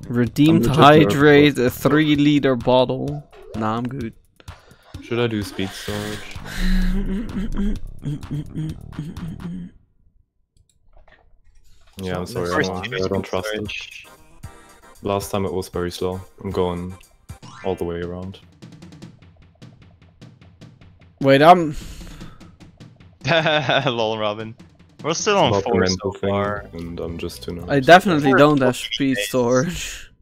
C: Redeemed hydrate, a 3 liter bottle. Nah, I'm good.
B: Should I do speed storage? Yeah, I'm sorry, I
A: First,
B: don't, I don't trust it. Last time it was very slow. I'm going all the way around.
C: Wait, I'm.
A: Lol, Robin. We're still on
B: the
A: four so far.
B: and I'm just too
C: I definitely
A: Four
C: don't have speed
A: days.
C: storage.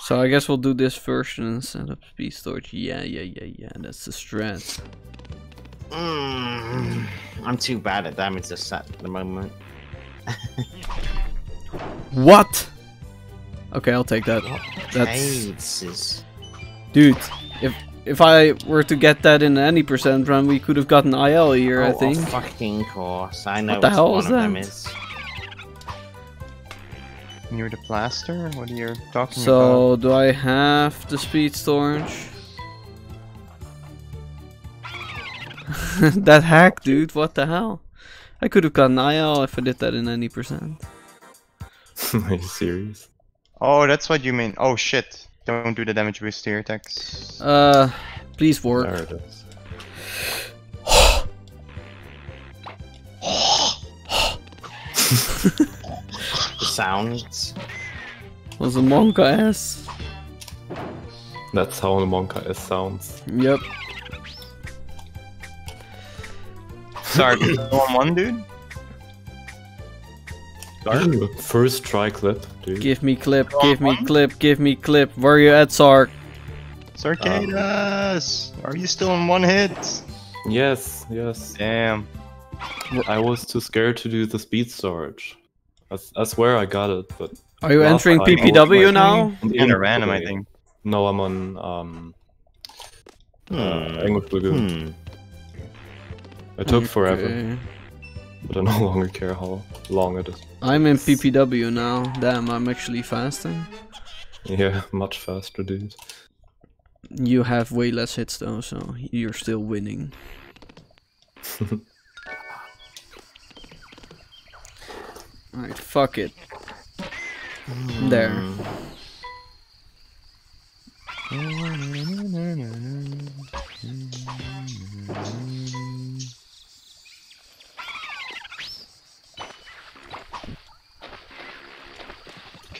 C: So I guess we'll do this version instead of speed storage. Yeah, yeah, yeah, yeah. That's the strat.
D: Mm, I'm too bad at damage this at the moment.
C: What? Okay, I'll take that. That's dude. If if I were to get that in any percent run, we could have gotten IL here. I
D: Oh,
C: think.
D: Of fucking course. I know
C: What the hell
D: one
C: is
D: of them
C: that?
D: is.
A: Near the plaster? What are you talking about?
C: So do I have the speed storage? that hack, dude. What the hell? I could have gotten IL if I did that in 90%.
B: Are you serious?
A: Oh, that's what you mean. Oh shit. Don't do the damage boost to your attacks.
C: Uh, please work.
B: There it is.
D: The sounds.
C: Was a Monka ass.
B: That's how a Monka S sounds.
C: Yep.
A: Sorry, one one dude.
B: First try clip, dude.
C: Give me clip,
A: Go
C: give me
A: on.
C: clip, give me clip. Where are you at, Sark?
A: Sarkadas, are you still in one hit?
B: Yes, yes.
A: Damn.
B: I was too scared to do the speed storage. I, s- I swear I got it, but
C: Are you entering
B: time I was
C: PPW
B: like-
C: now?
A: Kind of random, I think.
B: No, I'm on um, uh,
D: Hmm.
B: Anguish Lagoon.
D: Hmm.
B: It took forever, but I no longer care how long it is.
C: I'm in PPW now. Damn, I'm actually fasting.
B: Yeah, much faster, dude.
C: You have way less hits though, so you're still winning. Alright, fuck it. There. Mm.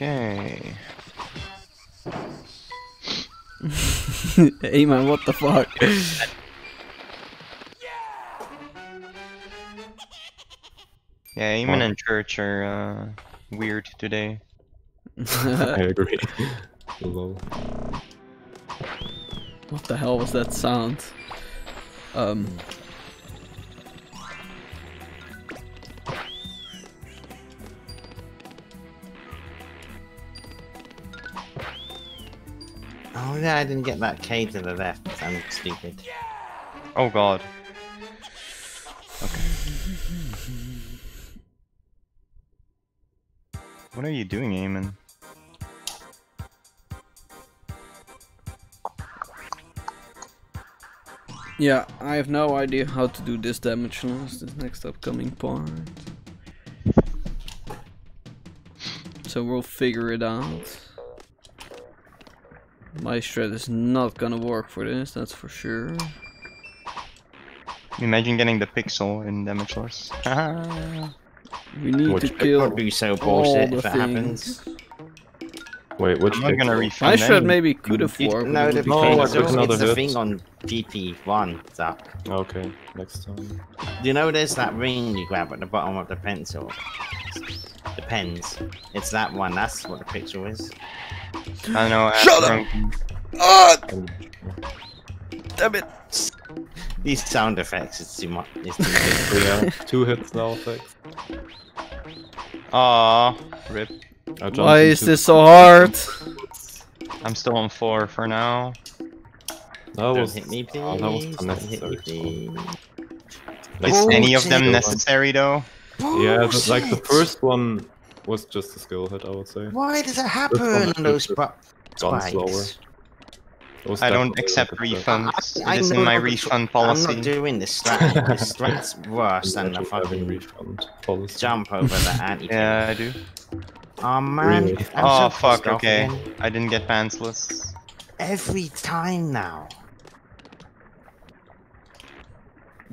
A: Okay.
C: hey man, what the fuck?
A: Yeah, Eamon and Church are uh, weird today.
B: I agree. Lol.
C: what the hell was that sound? Um.
D: Oh yeah, I didn't get that K to the left. I'm stupid.
A: Oh god. Okay. What are you doing, Eamon?
C: Yeah, I have no idea how to do this damage loss, this next upcoming part. So we'll figure it out. My strat is not gonna work for this, that's for sure.
A: Imagine getting the pixel in damage loss.
C: We need
B: Which
C: to
B: it
C: kill
D: Would be so
C: all
D: bullshit
C: the
D: if it happens.
C: things.
B: Wait, which
A: I'm not gonna
B: pixel?
A: refund
C: My strat
A: any.
C: maybe could have
D: You
C: worked.
D: know
C: but
D: the
C: it would be
B: No, I
C: crazy.
B: took
D: pixel,
B: another
D: it's the
B: hit.
D: thing on GP1, Zach.
B: Okay, next time.
D: Do you know there's that ring you grab at the bottom of the pencil? The pens. It's that one, that's what the picture is.
A: I know.
C: Shut up!
A: Ashram-
B: And- ah!
C: Damn it!
D: These sound effects is too much. It's too good.
B: yeah, two hits now, thanks.
A: Aw, rip.
C: Why is this so hard?
A: I'm still on four for now.
B: That
D: Don't
B: was,
D: hit me, please.
B: oh, that was
D: Don't hit me,
B: unnecessary.
D: please.
B: Like,
A: Is any of them
D: Bullshit.
A: necessary though?
B: Yeah, the, like the first one was just a skill hit, I would say.
D: Why does it happen on those
B: just
D: bu-
B: Gone
D: spikes?
B: slower. Was
A: I don't accept
B: like a trick.
A: refunds.
D: I- I
A: It is in my
D: the tr-
A: refund
D: I'm not doing this strat. this strat's worse than the fucking
B: refund policy.
D: jump over the anti
A: Yeah, I do.
D: Oh man.
B: Really?
A: Oh
D: so
A: fuck. Okay,
D: again.
A: I didn't get pantsless.
D: Every time now.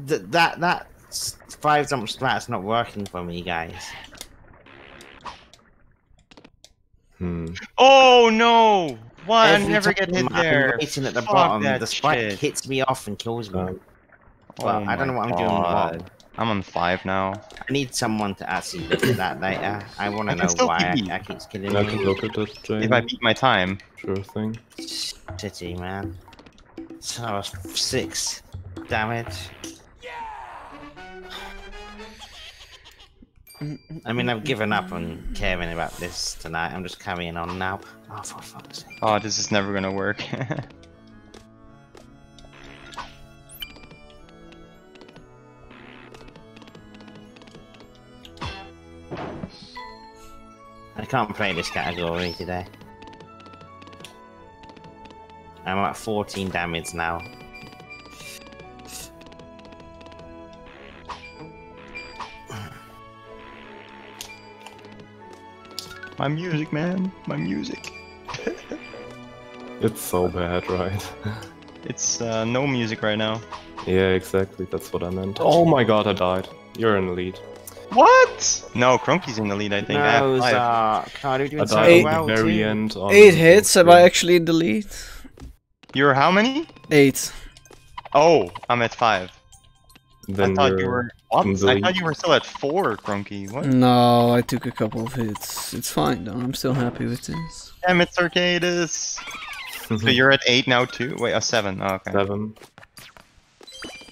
D: Th- that that five jump strat's not working for me, guys.
B: Hmm.
A: Oh no! Why I never get hit
D: I'm
A: there?
D: waiting at the
A: Fuck
D: bottom, the spike
A: shit.
D: hits me off and kills me.
B: Um,
D: well,
A: Oh
D: I don't know
A: my
D: what I'm doing wrong.
A: I'm on five now.
D: I need someone to actually look at that later. I want to know why
A: keep
D: I, I keeps killing
B: I can look at this Jane.
A: If I beat my time.
B: Sure thing.
D: City man. So, six damage. I mean, I've given up on caring about this tonight. I'm just carrying on now. Oh, for fuck's sake.
A: Oh, this is never gonna work.
D: I can't play this category today. I'm at 14 damage now.
A: My music, man. My music.
B: It's so bad, right?
A: It's uh, no music right now.
B: yeah, exactly. That's what I meant. Oh my god, I died. You're in the lead.
A: What? No, Kronkie's in the lead, I think. I have
D: No,
A: five.
D: Zark. Doing
B: I
D: so
B: died
C: Eight-
B: at
D: well
B: the very
D: too.
B: end. On
C: Eight
B: the
C: hits. Am. I actually in the lead?
A: You're how many?
C: Eight.
A: Oh, I'm at five.
B: Then
A: I thought you were. What? I thought you were still at four, Kronkie. What?
C: No, I took a couple of hits. It's fine though. I'm still happy with this.
A: Damn it, Arcadis. So you're at eight now too? Wait, a seven. Oh, okay.
B: seven.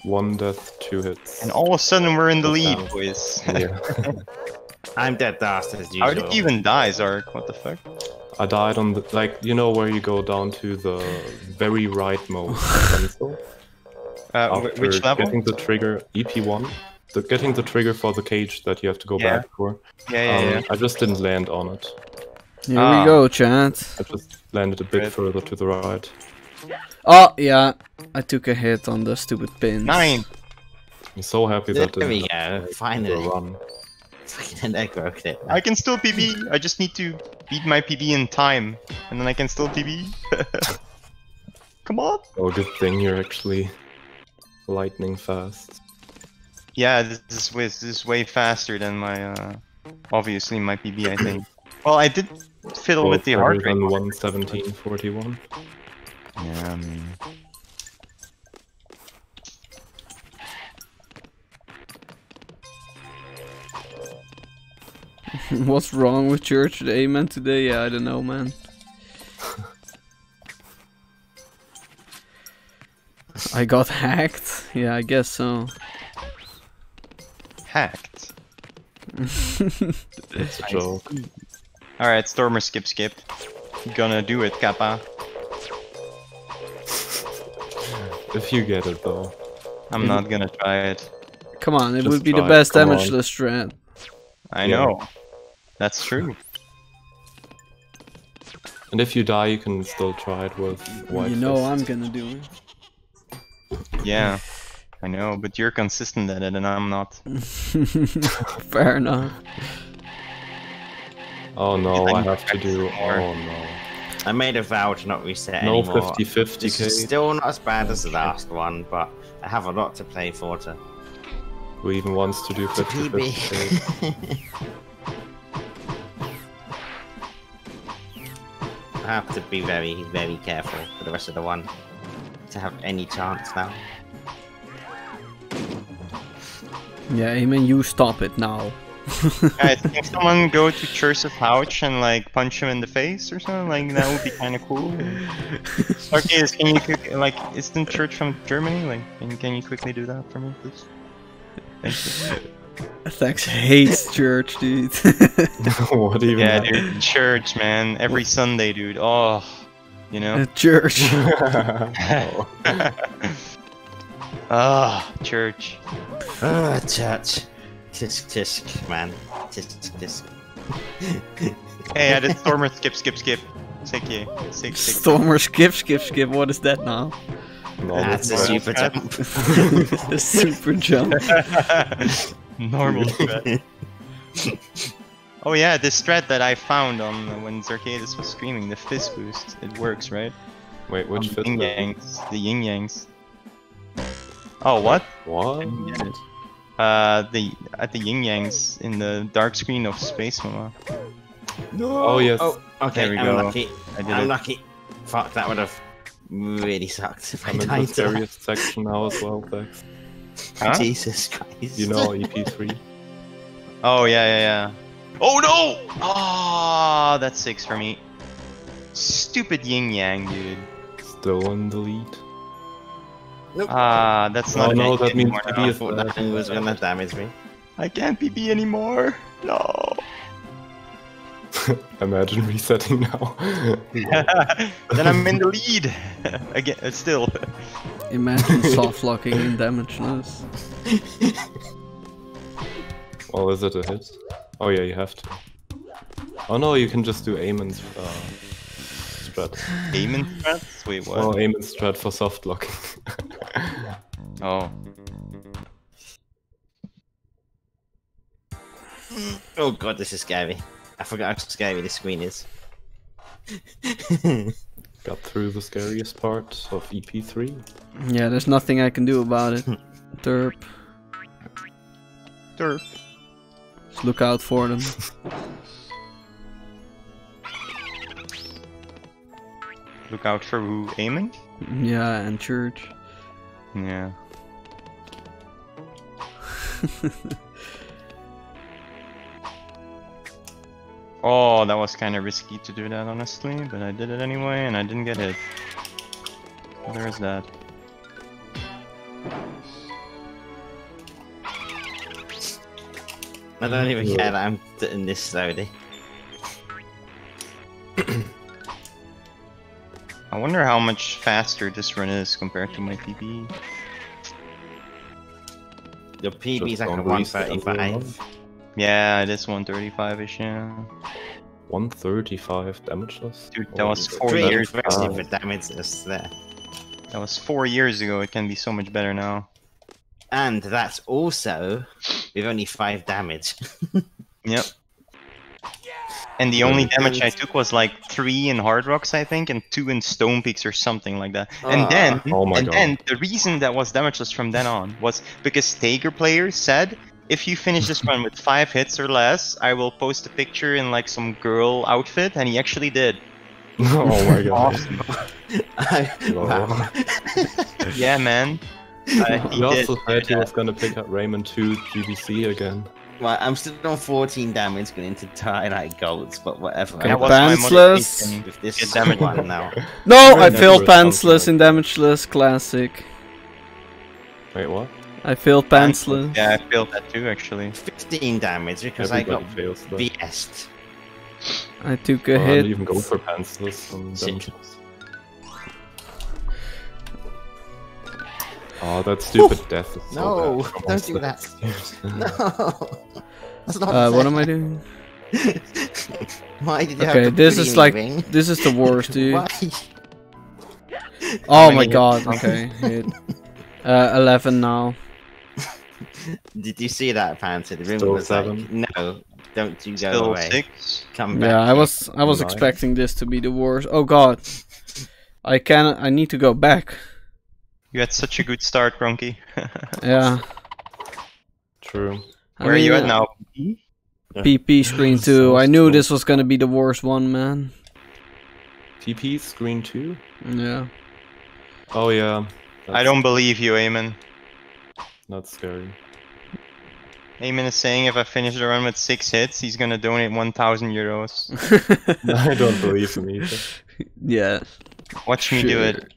B: One death, two hits.
A: And all of a sudden we're in the
B: That's
A: lead,
B: down.
A: boys.
B: yeah.
D: I'm dead dast as usual.
A: How did you even die, Zark? What the fuck?
B: I died on the like you know where you go down to the very rightmost pencil
A: Uh, wh-
B: after
A: which level?
B: getting the trigger EP1. The, getting the trigger for the cage that you have to go
A: Yeah.
B: back for.
A: Yeah, yeah,
B: Um,
A: yeah.
B: I just didn't land on it.
C: Here
A: Ah.
C: we go, chat.
B: I just landed a bit
A: Right.
B: further to the right.
C: Oh yeah, I took a hit on the stupid pins.
A: Nine.
B: I'm so happy
D: There
B: that
D: we go, finally.
B: Run.
D: Fucking egg broke it.
A: I can still PB. I just need to beat my PB in time, and then I can still PB. Come on.
B: Oh, good thing you're actually lightning fast.
A: Yeah, this is way, this is way faster than my uh, obviously my PB. I think. well, I did fiddle with the
B: Both
A: heart rate.
B: than 117.41.
A: Yeah, I mean.
C: What's wrong with Church Eamon today? Yeah, I don't know, man. I got hacked. Yeah, I guess so.
A: Hacked.
B: It's a joke.
A: Alright, Stormer skip skip. Gonna do it, Kappa.
B: If you get it though.
A: I'm not gonna try it.
C: Come on, it
B: Just
C: would be the best
B: come on.
C: damageless strat.
A: I
B: Yeah.
A: know. That's true.
B: And if you die, you can still try it with white
C: you know
B: fist.
C: I'm gonna do it.
A: Yeah. I know, but you're consistent at it and I'm not.
C: Fair enough.
B: Oh no,
A: I
B: I have to do.
A: more.
B: Oh no.
D: I made a vow to not reset
B: No
D: anymore.
B: 50 50
D: This is
B: k.
D: still not as bad as the last one, but I have a lot to play for to,
B: Who even wants to do
D: to
B: 50 50.
D: I have to be very, very careful for the rest of the one to have any chance now.
C: Yeah, Eamon, you stop it now.
A: Guys, can someone go to Church of pouch and like punch him in the face or something? Like that would be kind of cool. okay, is- can you quick, like isn't Church from Germany? Like, can, can you quickly do that for me, please? Thank you.
C: Thanks, hates church, dude.
B: what even?
A: Yeah,
B: happened?
A: dude, church, man, every Sunday, dude. Oh, you know.
C: church.
B: Oh.
A: Ah, church.
D: Ah, church. Tisk tisk, man. Tisk tisk.
A: Hey, I did Stormer skip, skip, skip. Sick, yeah. Sick, sick.
C: Stormer skip, skip, skip. What is that now?
B: No,
D: That's a super
A: strat.
D: jump.
C: the super jump.
A: Normal strat. Oh yeah, this strat that I found on uh, when Zarkadis was screaming, the fist boost, it works, right?
B: Wait, which
A: On
B: fit?
A: the yin yangs, the yin yangs. Oh what?
B: What?
A: I didn't get it. Uh, the at the yin yangs in the dark screen of Space Mama.
D: No.
B: Oh, yes.
D: Oh, okay.
A: There we
D: I'm
A: go.
D: lucky.
A: I did
D: I'm
A: it.
D: lucky. Fuck, that would have really sucked if I
B: I'm in the
D: died. to that.
B: scariest section now as well, Thanks.
A: Huh?
D: Jesus Christ.
B: You know EP3.
A: Oh yeah, yeah, yeah. Oh no! Ah, that's six for me. Stupid yin yang, dude.
B: Still in the lead.
A: Ah, that's
B: Oh,
A: not.
B: no, that means
A: anymore
B: to
A: now.
D: I that thing was gonna damage me.
A: I can't PB anymore. No.
B: Imagine resetting now.
A: then I'm in the lead again. uh, Still.
C: Imagine soft locking in damageless.
B: well, is it a hit? Oh yeah, you have to. Oh no, you can just do aim and uh, strat.
A: Aiming threats? Wait, what?
B: Well, aim and strat for soft locking.
A: Oh.
D: Oh god, this is scary. I forgot how scary this screen is.
B: Got through the scariest part of E EP3.
C: Yeah, there's nothing I can do about it. Derp.
A: Derp.
C: Just look out for them.
A: Look out for who aiming?
C: yeah, and church.
A: Yeah. oh, that was kind of risky to do that, honestly, but I did it anyway, and I didn't get hit. There's that.
D: I don't even care that I'm doing this slowly.
A: I wonder how much faster this run is compared to my PB.
D: Your PB is
B: Just
D: like a 135.
A: Yeah, it is 135ish, yeah.
B: 135 damageless?
A: Dude, that
B: Oh,
A: was four
D: Pretty
A: years
B: ago.
D: for damage that's there.
A: That was four years ago. It can be so much better now.
D: And that's also with only 5 damage.
A: Yep. And the only damage I took was like three in Hard Rocks, I think, and two in Stone Peaks or something like that.
D: Ah.
A: and then,
B: Oh my
A: and
B: god.
A: then the reason that was damageless from then on was because Tager player said, if you finish this run with five hits or less, I will post a picture in like some girl outfit, and he actually did.
B: oh my god.
D: wow.
A: Yeah, man. Uh, he
B: He
A: did.
B: also said he was gonna pick up Rayman 2 GBC again.
D: Well, I'm still on 14 damage going into Twilight Gulch, but whatever.
C: Okay,
A: That
C: Pantsless.
A: my
D: with this
A: Get damage.
D: one now.
C: No, I
B: Never
C: failed pantsless in damageless classic.
B: Wait, what?
C: I failed pantsless.
A: Yeah, I failed that too, actually.
D: 15 damage because I got
B: fails that.
D: BS'd.
C: I took a
B: Well, I
C: hit.
B: didn't even go for pantsless on damageless. Oh, that stupid death is so
D: No,
B: bad
D: don't do that. No! That's not
C: Uh, what am I doing?
D: Why did you
C: Okay,
D: have to
C: this is like
D: ring?
C: this is the worst, dude. Oh my
A: hits?
C: god. Okay, hit. Uh, eleven now.
D: Did you see that, Panther? The room
B: Still
D: was
B: seven.
D: like, no, don't you go
A: Still
D: away.
A: six.
D: Come back.
C: Yeah, I was I was
B: Nine.
C: expecting this to be the worst. Oh god. I can I need to go back.
A: You had such a good start, Kronkie.
C: Yeah.
B: True.
C: I
A: Where are you at now?
C: PP screen
B: So
C: two. I knew this was gonna be the worst one, man.
B: TP screen 2?
C: Yeah.
B: Oh yeah.
A: I don't believe you, Eamon.
B: That's scary.
A: Eamon is saying if I finish the run with six hits, he's gonna donate 1,000 euros.
B: I don't believe him either.
C: yeah.
A: Watch me do it.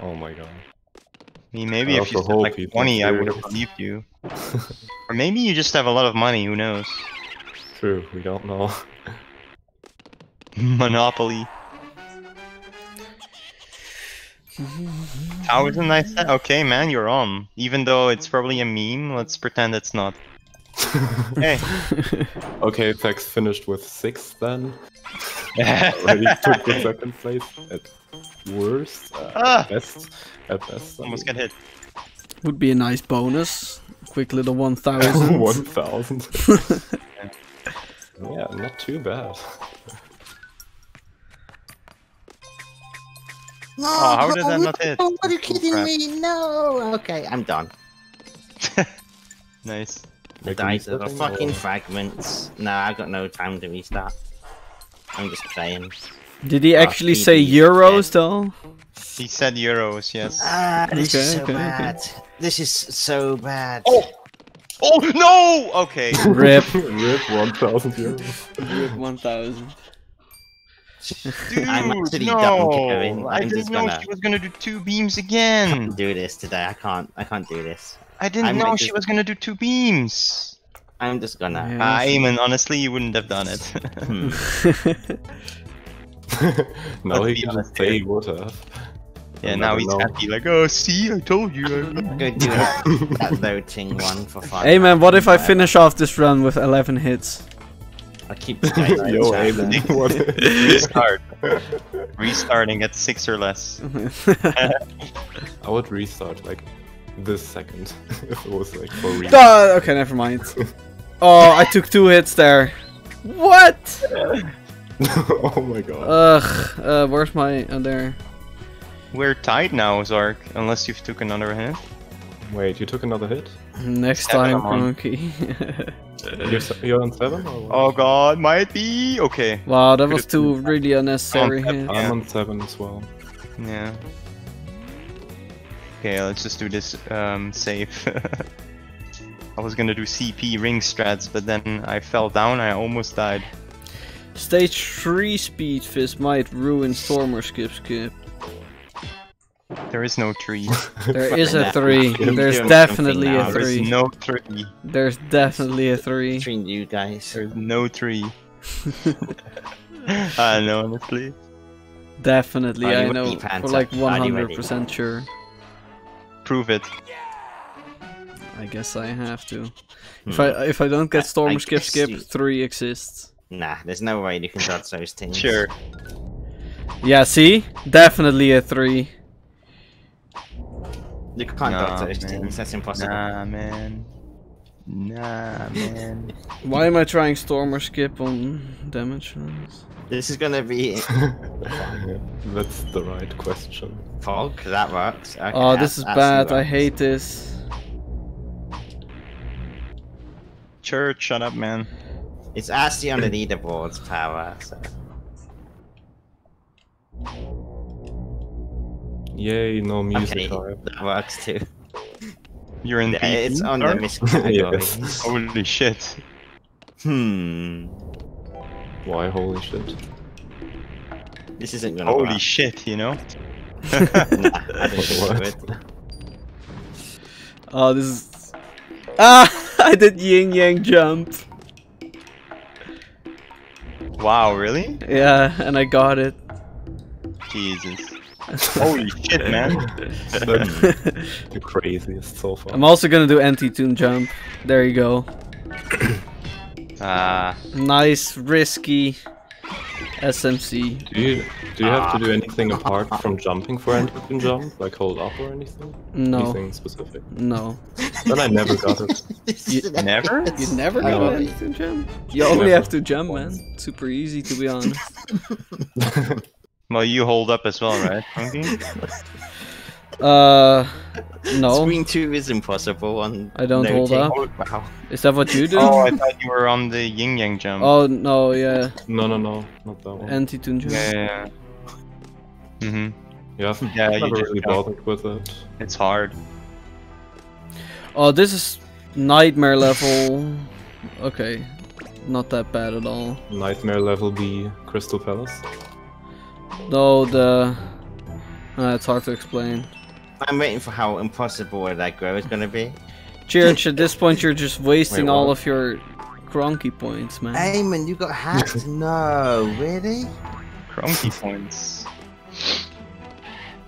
B: Oh my god.
A: I mean, maybe
B: I
A: if you
B: also
A: said
B: hope
A: like
B: he's not
A: 20, I would have believed you. Or maybe you just have a lot of money, who knows?
B: True, we don't know.
A: Monopoly. Thousand I said? Okay, man, you're on. Even though it's probably a meme, let's pretend it's not. Hey.
B: okay, Pex finished with 6 then. Already took the second place at worst. Uh,
A: Ah!
B: at best. At best. I
A: Almost
B: mean.
A: got hit.
C: Would be a nice bonus. Quick little one thousand.
B: 1000. yeah, not too bad.
D: No,
A: Oh, how did that not hit?
D: Oh, are you kidding
A: crap.
D: me? No. Okay, I'm done.
A: Nice.
B: The
D: Dice are
B: resetting,
D: fucking
B: or-
D: fragments. No, I've got no time to restart. I'm just playing.
C: Did he actually
D: PPs,
C: say euros though?
A: He said euros, yes.
D: Ah, this is so
C: okay, okay.
D: bad. This is so bad.
A: Oh! Oh no! Okay.
C: Rip.
B: Rip 1000 euros.
C: Rip One thousand.
A: Dude,
D: I'm actually
A: no!
D: caring.
A: I
D: I'm
A: didn't know
D: gonna-
A: she was gonna do two beams again.
D: do this today. I can't. I can't do this.
A: I didn't
D: I might
A: know she was gonna do two beams.
D: I'm just gonna.
C: Yeah.
A: Ah, Eamon, honestly, you wouldn't have done it.
B: Now
A: Let's
B: he can just say
A: here.
B: he would have.
A: yeah,
B: I'll
A: now he's
B: know.
A: happy, like, oh, see, I told you.
D: Go do that, that loading one for fun.
C: hey man, what if I finish off this run with eleven hits?
D: I keep the guys in
B: Yo,
D: chat
B: Aiden.
D: then.
B: what-
A: Restart. Restarting at six or less.
B: I would restart like this second if it was like for real.
C: Ah, okay, never mind. Oh, I took two hits there. What?
B: oh my god.
C: Ugh. Uh, where's my? other?
A: We're tied now, Zark, unless you've took another hit.
B: Wait, you took another hit?
C: Next
A: Seven
C: time,
A: I'm on.
C: Kronkie.
B: You're, you're on seven? Or what?
A: Oh god, might be okay.
C: wow, that was
A: Could've
C: two really unnecessary hits.
B: I'm on seven as well.
A: Yeah. Okay, let's just do this um, safe. I was gonna do CP ring strats, but then I fell down. I almost died.
C: Stage 3 Speed Fist might ruin Storm or Skip Skip.
A: There is no tree.
C: There is a 3. There's definitely a
D: now.
A: There is no tree.
C: There's definitely a 3.
D: Between you guys.
A: There's no tree. I know, honestly.
C: Definitely, I know. For like
D: Are you ready?
C: 100% sure.
A: Prove it.
C: I guess I have to. If
D: Hmm.
C: I if I don't get Storm
D: I
C: Skip Skip, 3 exists.
D: Nah, there's no way you can dodge those things.
A: Sure.
C: Yeah, see? Definitely a 3.
D: You can't
A: Nah,
D: dodge those
A: man.
D: things. That's impossible.
A: Nah, man. Nah, man.
C: Why am I trying Storm or Skip on damage rolls?
D: This is gonna be
B: That's the right question.
D: fog. That works. Okay,
C: Oh, this is bad. I hate this.
A: Church, shut up, man.
D: It's actually on the leaderboard's power. So.
B: Yay, no music
D: Okay, that works too.
A: You're in
D: Yeah, it's on the
A: Dark?
D: miss category.
B: Yes.
A: Holy shit.
D: Hmm.
B: Why, holy shit.
D: This isn't gonna
A: Holy
D: work.
A: shit, you know?
D: Nah, I
B: What?
C: Oh, this is. Ah! I did yin yang jump.
A: Wow, really?
C: Yeah, and I got it.
A: Jesus. Holy shit, man.
B: That's the craziest so far.
C: I'm also gonna do antitoon jump. There you go.
A: Ah,
C: Nice, risky SMC.
B: Do you do you have to do anything apart from jumping for anti jump? Like hold up or anything?
C: No,
B: Anything specific?
C: no.
B: Then I never got it.
C: You-
A: never?
C: You never got antitoon jump? You only
B: Never.
C: have to jump, man. Super easy, to be honest.
A: Well, you hold up as well, right?
C: Uh, no.
D: Screen 2 is impossible on.
C: I don't
D: no
C: hold
D: take.
C: up.
D: Wow.
C: Is that what you do?
A: Oh, I thought you were on the yin yang jump.
C: Oh, no, yeah.
B: no, no, no, not that one.
C: Antitoon jump.
A: yeah, yeah. yeah. Mhm.
B: yeah, I've
A: Yeah, you
B: never
A: just
B: really
A: jump.
B: bothered with it.
A: It's hard.
C: Oh, this is nightmare level. Okay, not that bad at all.
B: Nightmare level B, Crystal Palace.
C: No, the, uh, it's hard to explain.
D: I'm waiting for how impossible that grow is gonna be.
C: Church, at this point, you're just wasting
B: Wait,
C: all of your Kronkie points, man.
D: Eamon, you got hacked? no, really?
A: Kronkie points.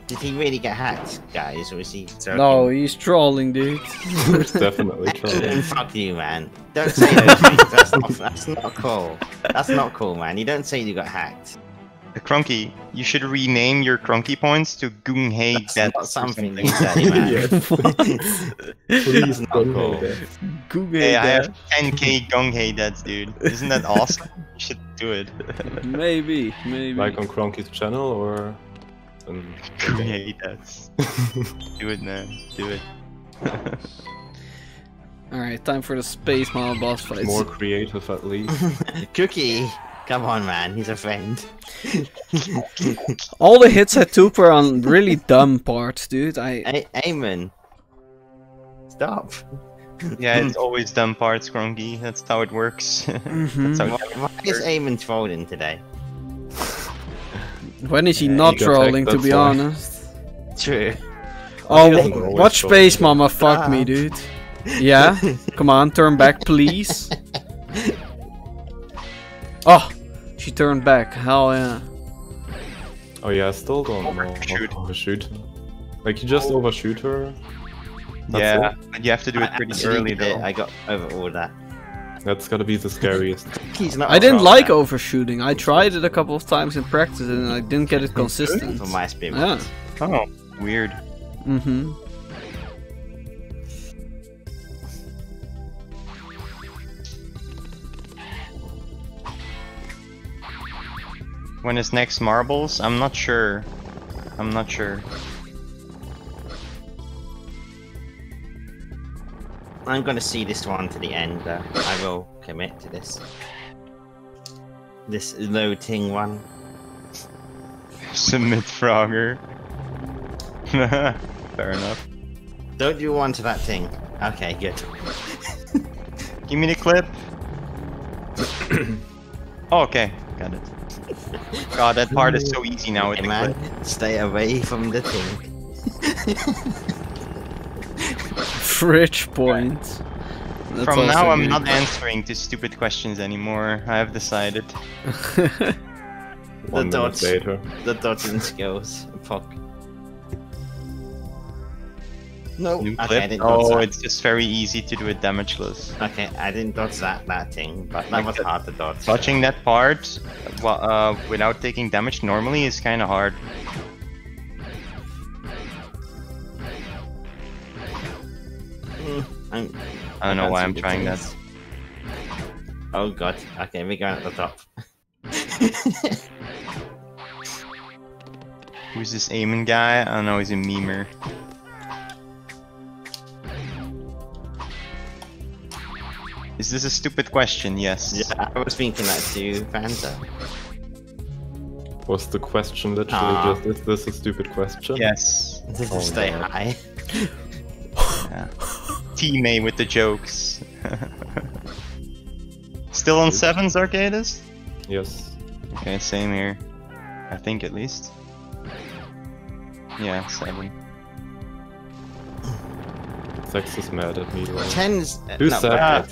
D: Did he really get hacked, guys, or is he joking?
C: No, he's trolling, dude.
B: It's definitely trolling.
D: fuck you, man. Don't say those things. That's not, that's not cool. That's not cool, man. You don't say you got hacked.
A: The Kronkie, you should rename your Kronkie points to Gunghei
D: That's
A: Death
D: not
A: or
D: something
A: like
D: that, say, man.
B: Yes. Please
D: not
B: don't
D: cool.
B: do that.
C: Google
A: Hey, I have 10k Gunghei Deaths, dude. Isn't that awesome? You should do it.
C: Maybe, maybe.
B: Like on Kronkie's channel or? Um,
A: Gunghei Deaths. Do it, man. Do it.
C: Alright, time for the Space Mama boss fight.
B: more creative at least.
D: Cookie, come on, man. He's a friend.
C: All the hits I took were on really dumb parts, dude. I
D: A- Eamon, stop.
A: Yeah, it's always dumb parts, Kronkie. That's how it works.
C: Mhm.
A: That's how
D: Why is Eamon trolling today?
C: When is he
B: Yeah,
C: not
B: he
C: trolling, to be
B: that's
C: honest?
D: True.
C: Oh,
B: doesn't
C: w-
B: always
C: watch. Space Mama fuck me,
D: Ah.
C: dude. Yeah? Come on, turn back, please. Oh, she turned back. Hell yeah.
B: Oh yeah, I still don't know.
A: Overshoot.
B: to Overshoot. Like you just overshoot her. That's
A: yeah,
B: it?
A: but you have to do it pretty
D: Actually
A: early
D: did.
A: though.
D: I got over all that.
B: That's gotta be the scariest.
D: He's not.
C: I
D: a
C: didn't like
D: man,
C: overshooting. I tried it a couple of times in practice and I didn't get it consistent.
D: For my experience.
C: Yeah.
A: Oh, weird.
C: Mm-hmm.
A: When is next marbles? I'm not sure. I'm not sure.
D: I'm gonna see this one to the end. Uh, I will commit to this. This loading one.
A: Submit Frogger. Fair enough.
D: Don't do one to that thing. Okay, good.
A: Give me the clip. oh, okay, got it. God, that part is so easy now with
D: Hey
A: the
D: man,
A: clip.
D: stay away from the thing.
C: Fridge point. That's
A: From now, I'm
C: good.
A: not answering to stupid questions anymore. I have decided.
B: One minute
D: dots.
B: later.
D: The dodging skills. Fuck. No.
A: New
D: Okay,
A: clip.
D: I didn't
A: Oh, it's just very easy to do it damageless.
D: Okay, I didn't dodge that that thing, but that
A: Like
D: was
A: that-
D: hard to dodge.
A: Touching that part well, uh, without taking damage normally is kind of hard.
D: Mm, I'm,
A: I don't know why I'm
D: the
A: trying that.
D: Oh god. Okay, we're going at the top.
A: Who's this Eamon guy? I don't know, he's a memer. Is this a stupid question? Yes.
D: yeah, I was thinking that too, Fanta.
B: Was the question literally
D: Ah.
B: just, is this a stupid question?
A: Yes.
D: Just
B: Oh,
D: to stay
B: God.
D: high.
A: Yeah. T-May with the jokes. Still on sevens, Arcadis?
B: Yes.
A: Okay, same here. I think at least. Yeah, seven.
B: Sex is mad at me, right?
D: Tens. uh,
B: Who
D: no,
B: said that?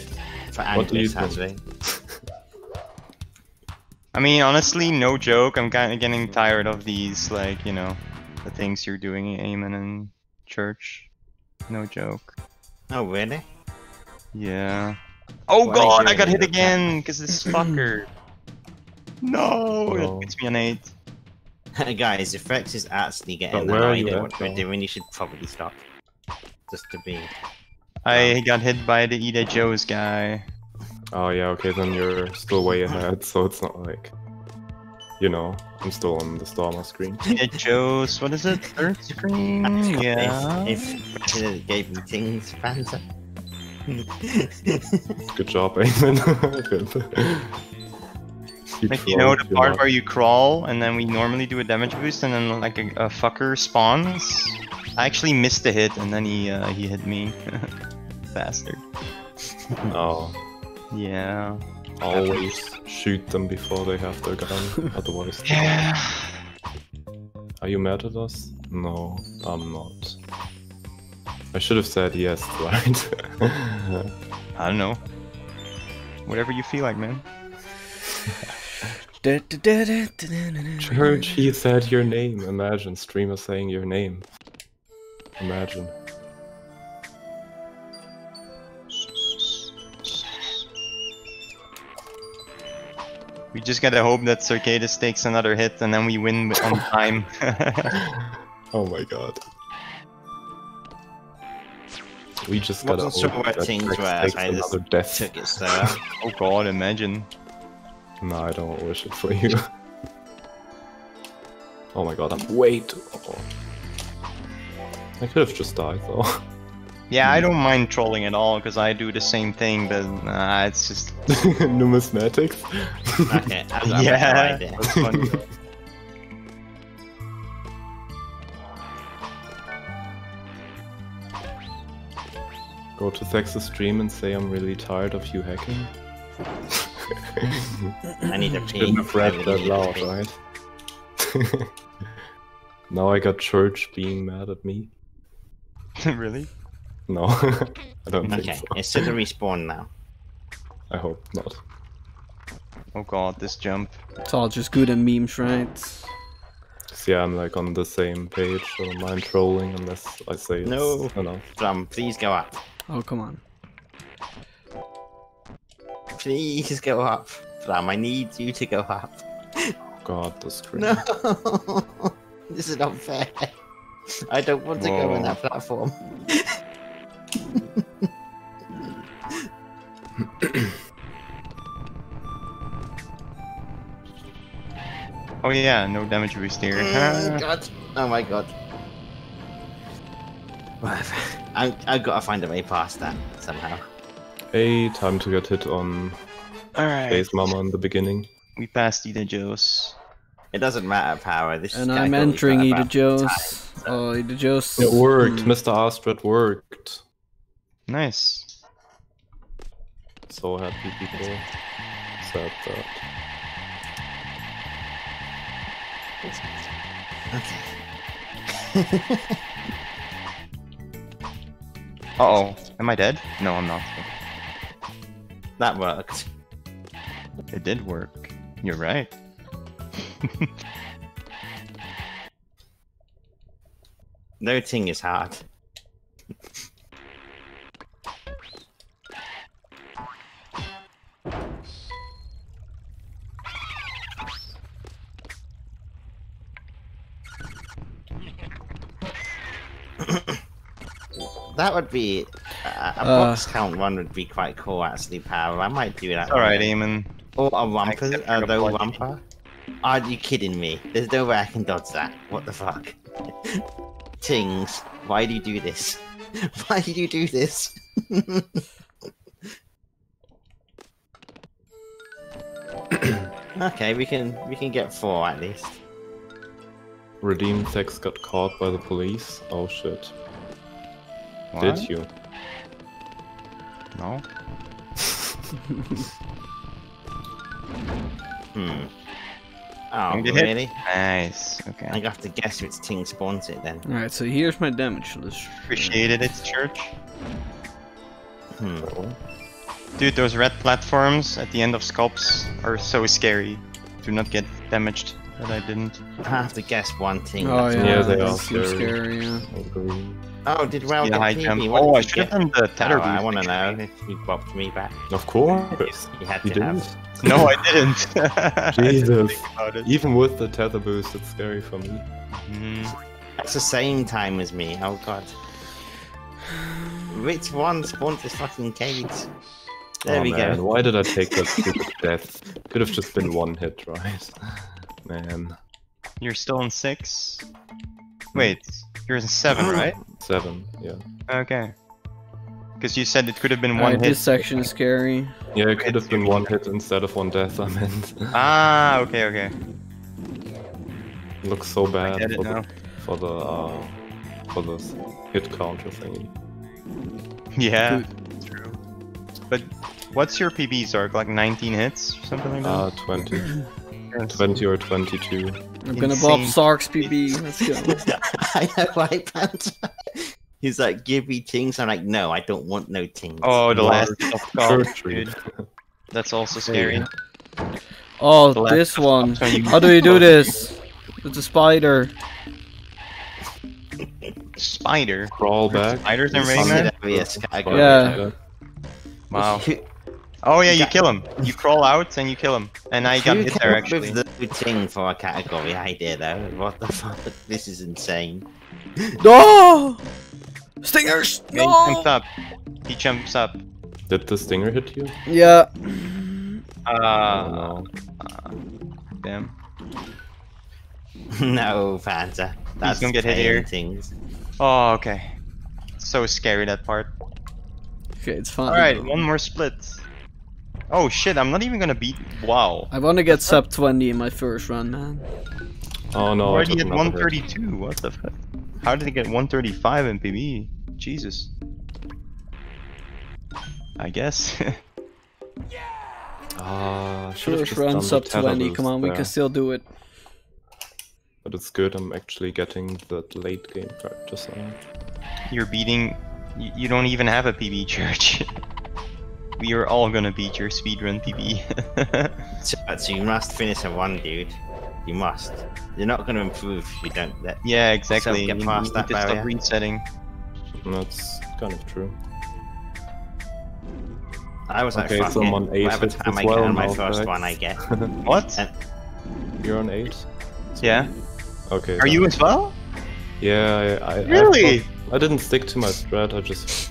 D: For
B: What do you
D: Angus, actually.
A: I mean, honestly, no joke. I'm kind of getting tired of these, like, you know, the things you're doing, Eamon in church. No joke.
D: Oh, really?
A: Yeah. Oh
D: Why
A: god, I got hit again because this fucker. No,
B: Oh.
A: that gets me an eight.
D: Guys, if Rex is actually getting
B: But where are
D: annoyed
B: you
D: at
B: at,
D: what we're doing, you should probably stop. Just to be.
A: I got hit by the Eat at Joe's guy.
B: Oh yeah, okay, then you're still way ahead, so it's not like... You know, I'm still on the Starma screen.
A: Eat at Joe's, what is it? Third screen? Yeah.
D: If, if President gave me things, Fanta.
B: Good job, Aiden.
A: Like, you know, the part where you crawl and then we normally do a damage boost and then like a, a fucker spawns? I actually missed the hit and then he uh, he hit me. Bastard.
B: Oh,
A: Yeah.
B: always shoot them before they have their gun, otherwise...
A: Yeah.
B: Are you mad at us? No, I'm not. I should have said yes, right?
A: I don't know. Whatever you feel like, man.
B: Church, he said your name. Imagine streamer saying your name. Imagine.
A: We just gotta hope that Zarkadis takes another hit and then we win on time.
B: Oh my god. We just gotta
D: sure
B: hope
D: what
B: that
D: things
B: Rex
D: were,
B: takes
D: I just
B: another death.
D: Took it slower.
A: Uh, oh god, imagine.
B: No, I don't wish it for you. oh my god, I'm way too. Oh. I could have just died though.
A: Yeah, I hmm. don't mind trolling at all because I do the same thing, but nah, it's just.
B: Numismatics.
D: Okay, I, I
A: Yeah.
D: have no idea.
A: That's funny.
B: Go to Thex's stream and say I'm really tired of you hacking.
D: I need a pee.
B: Shouldn't have read that loud, right? now I got church being mad at me.
A: really?
B: No, I don't think
D: Okay,
B: so.
D: it's to the respawn now.
B: I hope not.
A: Oh god, this jump.
C: It's all just good in memes, right?
B: 'Cause, yeah, I'm like on the same page, so I don't mind trolling unless I say it's
D: No.
B: Oh, enough.
D: Drum, please go up.
C: Oh, come on.
D: Please go up. Drum, I need you to go up.
B: God, the screen.
D: No! this is not fair. I don't want to go on that platform.
A: Oh yeah, no damage boost here.
D: Oh god. Oh my god. Whatever. I I gotta find a way past that somehow.
B: A time to get hit on
A: Alright.
B: Space Mama in the beginning.
A: We passed Eat at Joe's.
D: It doesn't matter, power. This
C: And I'm entering
D: for
C: Eat
D: at
C: Joe's.
D: time, so-
C: Oh, Eat at Joe's.
B: It worked.
C: Hmm.
B: Mr. Astrid worked.
A: Nice.
B: So happy people said that.
A: Uh oh. Am I dead? No, I'm not.
D: That worked.
A: It did work. You're right.
D: Noting is hard. That would be a, a
C: Uh.
D: box count one would be quite cool actually, power. I might do that.
A: Alright. Eamon.
D: Or a Wumper, a
A: your
D: low
A: apology.
D: Wumper. Are you kidding me? There's no way I can dodge that. What the fuck? Tings, why do you do this? Why do you do this? okay, we can we can get four at least.
B: Redeem Sex got caught by the police. Oh shit.
A: What?
B: Did you?
A: No.
D: Hmm. Oh,
A: You get hit?
D: really?
A: Nice. Okay.
D: I
A: Okay.
D: have to guess which Ting spawns it then.
C: Alright, so here's my damage list.
A: Appreciated it, church.
D: Hmm.
A: Dude, those red platforms at the end of sculpts are so scary. Do not get damaged. That I didn't.
D: I have to guess one thing.
C: Oh yeah.
B: Yeah, they are scary.
C: scary. Yeah.
B: Agree.
D: Oh, did well
A: Yeah,
D: get PB?
A: jump. Oh, I
D: you
A: should have done the tether
D: Oh, I want to know if you bopped me back.
B: Of course.
D: You had
B: You
D: to
B: did.
D: have.
A: No, I didn't. I didn't
B: Jesus.
A: think about it.
B: Even with the tether boost, it's scary for me.
A: Mhm.
D: That's the same time as me. Oh god. Which one spawned this fucking cage? There
B: oh,
D: we
B: man,
D: go.
B: Why did I take that stupid death? Could have just been one hit, right? Man.
A: You're still in six. Wait, you're in seven, right?
B: Seven, yeah.
A: Okay. Because you said it could have been one
C: Alright,
A: hit.
C: this section is scary.
B: Yeah, it could have been one hit instead of one death, I meant.
A: Ah, okay, okay.
B: Looks so bad for the, for the, uh, for the s- hit counter thingy.
A: Yeah, true. But what's your PB, Zark? Like 19 hits? Something like that?
B: Uh, 20. 20 or 22.
C: I'm gonna bop
A: Insane.
C: Zark's PB. Let's go.
D: I know, right, Panther? He's like, give me tings. I'm like, no, I don't want no tings.
A: Oh, oh, the last of God, dude. That's also scary.
C: Oh,
A: The
C: this one.
A: God, so you-
C: How do you do this? It's a spider.
A: Spider.
B: Crawl back.
A: Spiders in
D: This
A: Rayman?
D: be a category.
C: Yeah.
A: Wow.
D: Who,
A: Oh yeah, you kill him. You crawl out and you kill him. And I got
D: who
A: hit
D: came
A: there
D: up
A: actually.
D: with the ting for a category idea though? What the fuck? This is insane.
C: No! Stingers!
A: Yeah, he jumps up. He jumps up.
B: Did the stinger hit you?
C: Yeah.
B: oh
A: Uh, damn.
D: no, Panther. That's
A: gonna get hit here.
D: Things.
A: Oh, okay. So scary that part.
C: Okay, it's fine.
A: Alright, one more split. Oh shit, I'm not even gonna beat. Wow.
C: I want to get sub 20 in my first run, man.
B: Oh no. I
A: Already
B: took
A: at
B: another hit.
A: 132. What the fuck? How did he get 135 in PB? Jesus. I guess.
B: Ah, should've
C: First run sub 20. Come on, we can still do it.
B: But it's good, I'm actually getting that late game practice on.
A: You're beating. You, you don't even have a PB, Church. We are all gonna beat your speedrun PB.
D: So, so you must finish a one, dude. You must. You're not going to improve if you don't. Let...
A: yeah, exactly.
D: get
A: you
D: past
A: need
D: that
A: to stop resetting.
B: That's kind of true.
D: I was
B: Okay,
D: fuck
B: so
D: it.
B: on eight
D: Whatever time
B: as
D: I get
B: well
D: on my first
B: Bex.
D: one, I get.
A: What?
D: And-
B: You're on eight?
A: Yeah.
B: Okay.
A: Are
B: then-
A: you as well?
B: Yeah, I, I I
A: Really?
B: thought- I, didn't stick to my strat, I just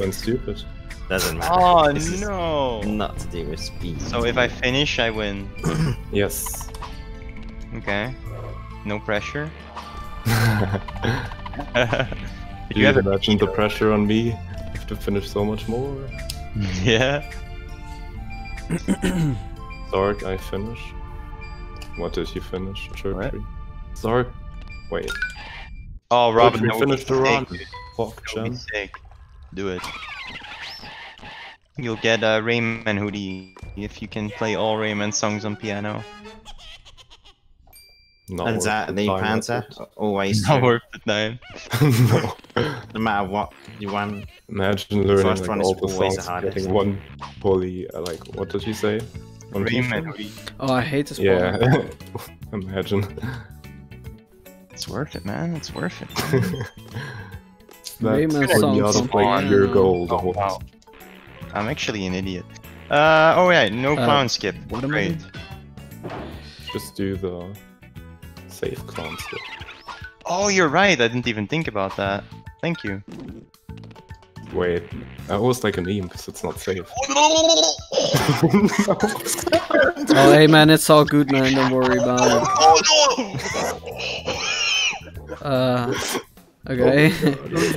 B: went stupid.
D: Doesn't matter.
A: Oh
D: This is
A: no.
D: Not to do with speed.
A: So if I finish, I win.
B: Yes.
A: Okay. No pressure. Did
B: You
A: you ever
B: imagine the pressure on me? I have to finish so much more.
A: Yeah.
B: Zark, I finish. What did you finish? Church
A: What?
B: Zark. Wait.
A: Oh, Robin,
B: we
A: that would
B: finished the run. Fuck,
A: That
B: Jen.
A: Do it. You'll get a Rayman hoodie if you can play all Rayman songs on piano.
B: Not
D: And
B: worth
D: that
B: the
D: the
B: time
D: Panther, always
A: Not
D: true.
A: worth the time.
B: no.
D: no matter what you want.
B: Imagine learning
D: First
B: like,
D: one is
B: all the
D: always the
B: songs, getting one poly. Uh, like, what did you say? One
A: Rayman hoodie.
C: Oh, I hate this part.
B: Yeah. Imagine.
A: It's worth it, man. It's worth it.
C: Rayman
B: That's
C: songs
B: the other
C: on
B: play
C: piano.
B: pure gold.
A: Oh, wow. I'm actually an idiot. Uh, oh yeah, no
C: Uh,
A: clown skip.
C: what am I
A: Great.
B: Just do the safe clown skip.
A: Oh, you're right. I didn't even think about that. Thank you.
B: Wait, that was like a meme because it's not safe.
C: Oh, hey man, it's all good, man. Don't worry about it. Uh, okay.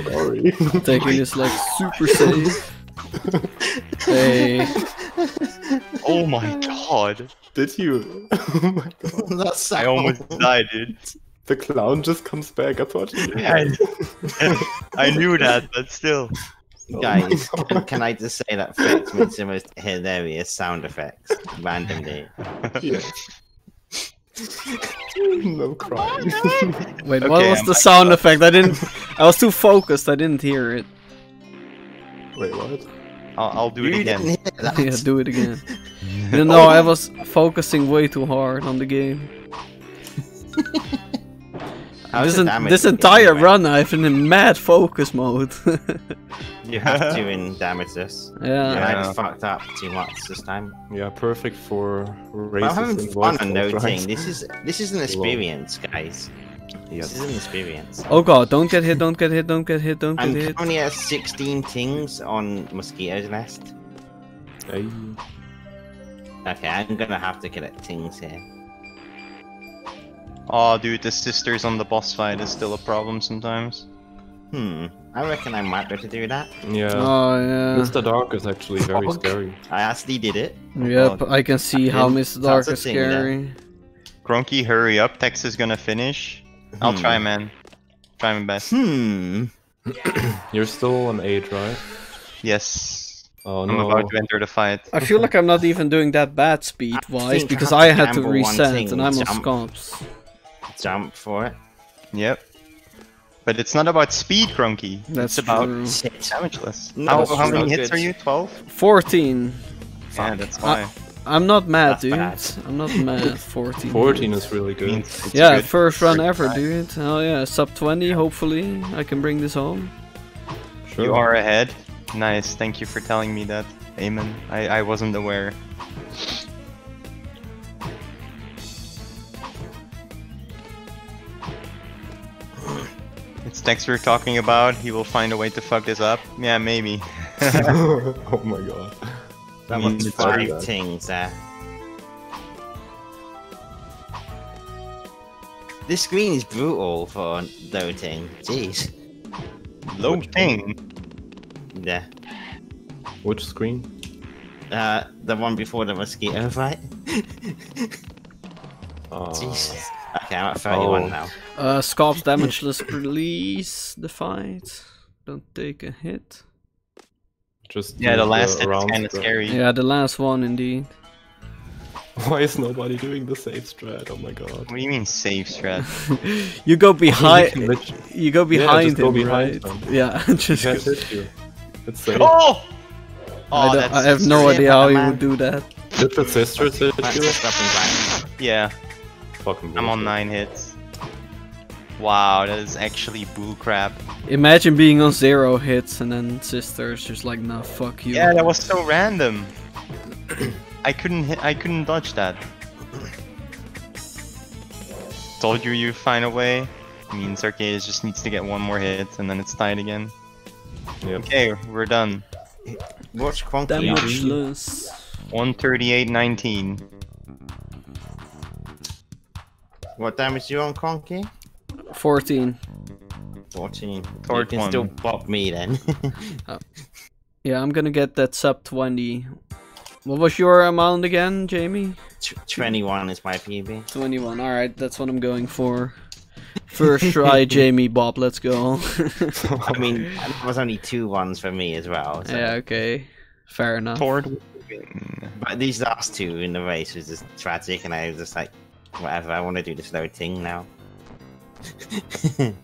B: Sorry.
C: Taking this like super safe. Hey,
A: Oh my god.
B: Did you? Oh my god.
D: That's so
A: I almost died, dude.
B: The clown just comes back. I thought you
A: I, I knew that, but still.
D: Guys, can, can I just say that Fix makes the most hilarious sound effects randomly?
B: Yeah. no crying.
C: wait, what was
A: I'm
C: the
A: back
C: sound effect? I didn't. I was too focused. I didn't hear it.
B: Wait, what?
A: I'll, I'll do it again.
D: didn't.
C: Yeah, do it again. No, no, I was focusing way too hard on the game. This,
D: the
C: en-
D: damage
C: this entire
D: right?
C: run, I've been in mad focus mode.
D: You have to in damage this.
C: yeah.
D: And I just fucked up too much this time.
B: Yeah, perfect for
D: But I'm
B: races
D: having
B: and
D: fun
B: voice
D: on noting. This is this is an experience, guys. This is an experience.
C: Oh god, don't get hit, don't get hit, don't get hit, don't get
D: I'm
C: hit.
D: currently at 16 tings on Moskito's Nest.
B: Hey.
D: Okay, I'm gonna have to collect tings here.
A: Oh, dude, the sisters on the boss fight is still a problem sometimes.
D: Hmm, I reckon I might be able to do that.
B: Yeah.
C: Oh yeah.
B: Mr. Dark is actually very
D: Fuck.
B: scary.
D: I actually did it.
C: Yep, I can see how Mr. Dark is
D: a thing, yeah.
C: scary.
A: Kronkie, hurry up. Tex is gonna finish. I'll
D: Hmm.
A: try, man. Try my best.
D: Hmm.
B: You're still on 8, right?
A: Yes.
B: Oh
A: I'm
B: no.
A: about to enter the fight.
C: I feel like I'm not even doing that bad
D: speed-wise,
C: because
D: I
C: I had
D: to
C: to
D: gamble one
C: reset and I'm on
D: jump.
C: scomps.
D: Jump for it.
A: Yep. But it's not about speed, Kronkie.
C: That's
A: it's about
C: true.
D: Shit.
A: damageless.
D: No,
A: how how many hits
D: good.
A: are you? 12?
C: 14.
A: Yeah, that's why.
C: I'm not mad,
D: That's
C: dude.
D: bad.
C: I'm not mad. 14.
B: 14 is really good.
A: It's
C: Yeah,
A: good.
C: first run ever,
A: try.
C: dude. Hell yeah, sub 20. Hopefully, I can bring this home.
B: Sure.
A: You are ahead. Nice. Thank you for telling me that, Eamon. I, I wasn't aware. It's Tex we're talking about. He will find a way to fuck this up. Yeah, maybe.
B: oh my god.
D: That
A: mean,
D: was
A: it's
D: five
B: very
D: there. This screen is brutal for doting. Jeez.
A: Low thing.
D: Yeah.
B: Which screen?
D: Uh, the one before the Moskito fight.
B: Uh,
D: Jesus. Okay, I'm at 31
B: Oh.
D: now.
C: Uh, Skops damageless release the fight. Don't take a hit.
B: Just
A: Yeah, the uh, last hit
B: round
A: kind of scary.
C: Yeah, the last one indeed.
B: Why is nobody doing the safe strat? Oh my god.
A: What do you mean save strat?
C: You go behind.
B: You can lit-
C: You go
B: Yeah,
C: behind
B: just go
C: him,
B: behind
C: right?
B: them.
C: Yeah, just.
B: Can't hit you. It's safe.
A: Oh!
C: I,
A: Oh,
C: don't-
A: that's
C: I have no idea how you would do that.
B: Did the sisters hit
D: Let's
B: you?
D: just up and back.
A: Yeah,
B: Fucking
A: I'm on nine hits. Wow, that is actually bullcrap.
C: Imagine being on zero hits and then sisters just like, nah, fuck you.
A: Yeah, that was so random. I couldn't hit. I couldn't dodge that. Told you you'd find a way. I Means Arcades just needs to get one more hit and then it's tied again.
B: Yep.
A: Okay, we're done.
D: Watch Kronkie.
C: Damageless.
A: 138.19.
D: What damage you on Kronkie?
C: 14.
D: 14.
A: Third
D: you can still bop me then. Oh.
C: Yeah, I'm gonna get that sub 20. What was your amount again, Jamie?
D: Tw- 21 is my PB.
C: 21. Alright, that's what I'm going for. First try, Jamie Bob, let's go.
D: I mean, that was only two ones for me as well. So.
C: yeah, okay. Fair enough.
A: Tord.
D: But these last two in the race was just tragic, and I was just like, whatever, I want to do the slow thing now.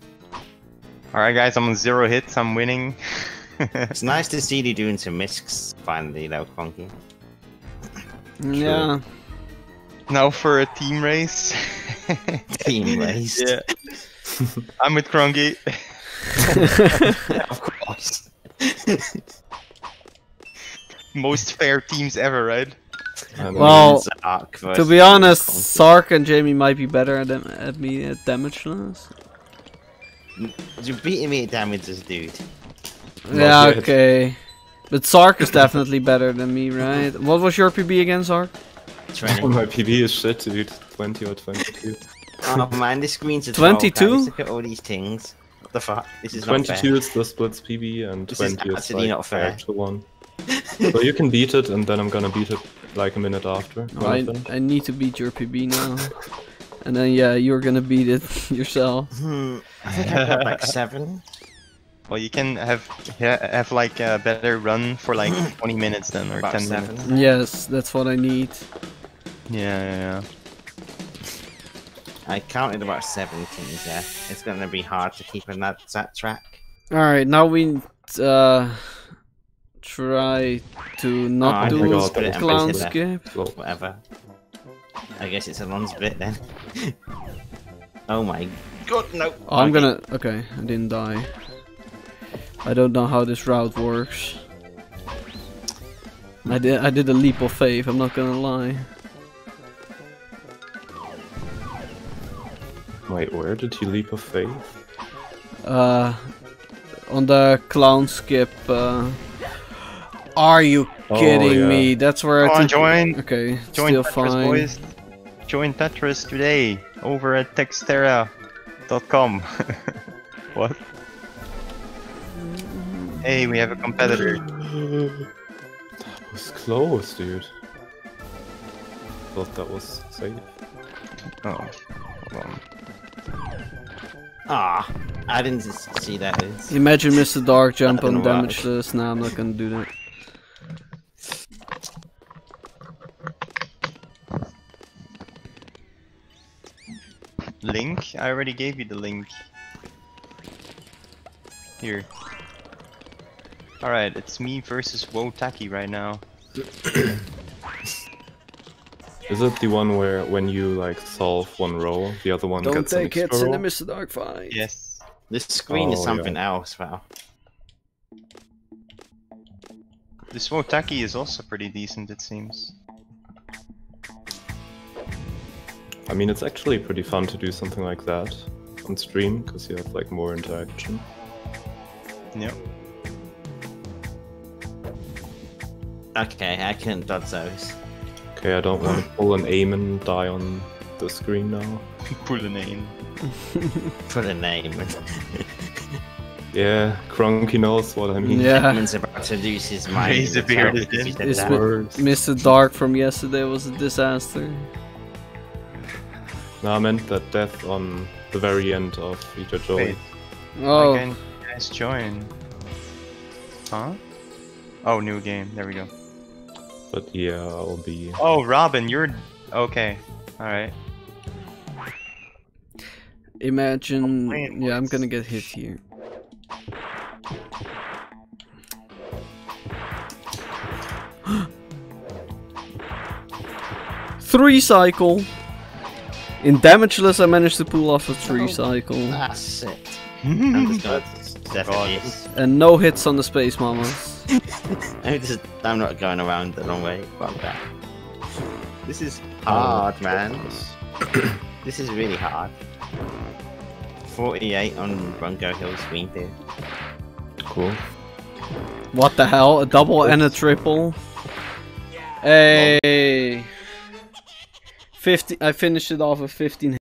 A: Alright guys, I'm on zero hits, I'm winning.
D: it's nice to see you doing some miscs finally, though, Kronkie.
C: Yeah.
A: now for a team race.
D: Team race.
A: yeah. I'm with Kronkie.
D: of course.
A: Most fair teams ever, right?
B: And
C: Well, to be honest,
D: Kronkie.
C: Zark and Jamie might be better than at me at damageless. Mm,
D: you're beating me at damages, dude.
C: Yeah,
B: yet.
C: okay. But Zark is definitely better than me, right? What was your PB again, Zark?
D: Training.
B: my PB is shit, dude. 20 or 22.
D: oh man, this screen's a
C: 22?
D: 12. Look at all these things. What the fuck? This is not
B: 22 is the splits PB, and
D: This
B: 20 is,
D: absolutely
B: like
D: not fair.
B: the actual one. so you can beat it, and then I'm gonna beat it like a minute after.
C: I, I need to beat your PB now. And then, yeah, you're gonna beat it yourself.
D: Hmm, I think I got like seven.
A: Well, you can have ha- have like a better run for like 20 minutes then, or
D: About
A: 10
D: seven.
A: minutes.
C: Yes, that's what I need.
A: Yeah, yeah, yeah.
D: I counted about seven things there. It's gonna be hard to keep on that, that track.
C: Alright, now we uh, try to
D: Oh,
C: not
D: I
C: do
B: forgot
C: a clown skip.
B: Well,
D: Whatever. I guess it's a long split then. oh my god, no.
C: Oh, I'm gonna. Okay, I didn't die. I don't know how this route works. I did. I did a leap of faith. I'm not gonna lie.
B: wait, where did you leap of faith?
C: Uh, on the clown skip. Uh, are you
B: Oh,
C: kidding
B: yeah.
C: me? That's where
A: Come
C: I
A: on,
C: took-
A: join.
C: Okay,
A: Join
C: still
A: Tetris,
C: fine.
A: boys. Join Tetris today over at Textera.com. what? Hey, we have a competitor.
B: That was close, dude. Thought that was safe.
A: Oh, hold on.
D: Ah, I didn't see that.
C: Imagine Mr. Dark jump
D: don't
C: on
D: know why.
C: damageless. Nah, I'm not gonna do that.
A: Link? I already gave you the link. Here. Alright, it's me versus Wotaki right now.
B: Is it the one where when you like solve one row, the other one
C: Don't
B: gets an
C: take
B: extra
C: hits in the
B: row?
C: Mr. Dark fight.
A: Yes.
D: This screen is
B: Oh,
D: something else, wow.
A: This Wotaki is also pretty decent, it seems.
B: I mean, it's actually pretty fun to do something like that on stream because you have like more interaction.
A: Yep.
D: Okay, I can't dodge those.
B: Okay, I don't want to pull an aim and die on the screen now.
A: Pull a name.
D: pull a name.
B: Yeah, Kronkie knows what I mean.
C: Yeah.
D: Eamon's about to lose his mind.
A: Raise the
D: in
A: beard
D: terror because
A: again.
D: he said
C: It's
D: that.
C: mi-
B: Worse.
C: Mr. Dark from yesterday was a disaster.
B: No, I meant that death on the very end of Vita Joy.
A: Wait,
C: Oh,
A: why can't you guys join? Huh? Oh, new game. There we go.
B: But yeah, I'll be.
A: Oh, Robin, you're okay. All right.
C: imagine.
A: Oh, playing
C: Yeah, I'm gonna get hit here. Three cycle. In damageless, I managed to pull off a three
D: Oh.
C: cycle,
D: That's it. I'm just gonna definitely.
C: and no hits on the space mamas.
D: I'm just. I'm not going around the long way. Fuck that. This is hard, oh, man. This is really hard. 48 on Bongo Hill screen there.
B: Cool.
C: What the hell? A double and a triple? Hey. 50. I finished it off with 15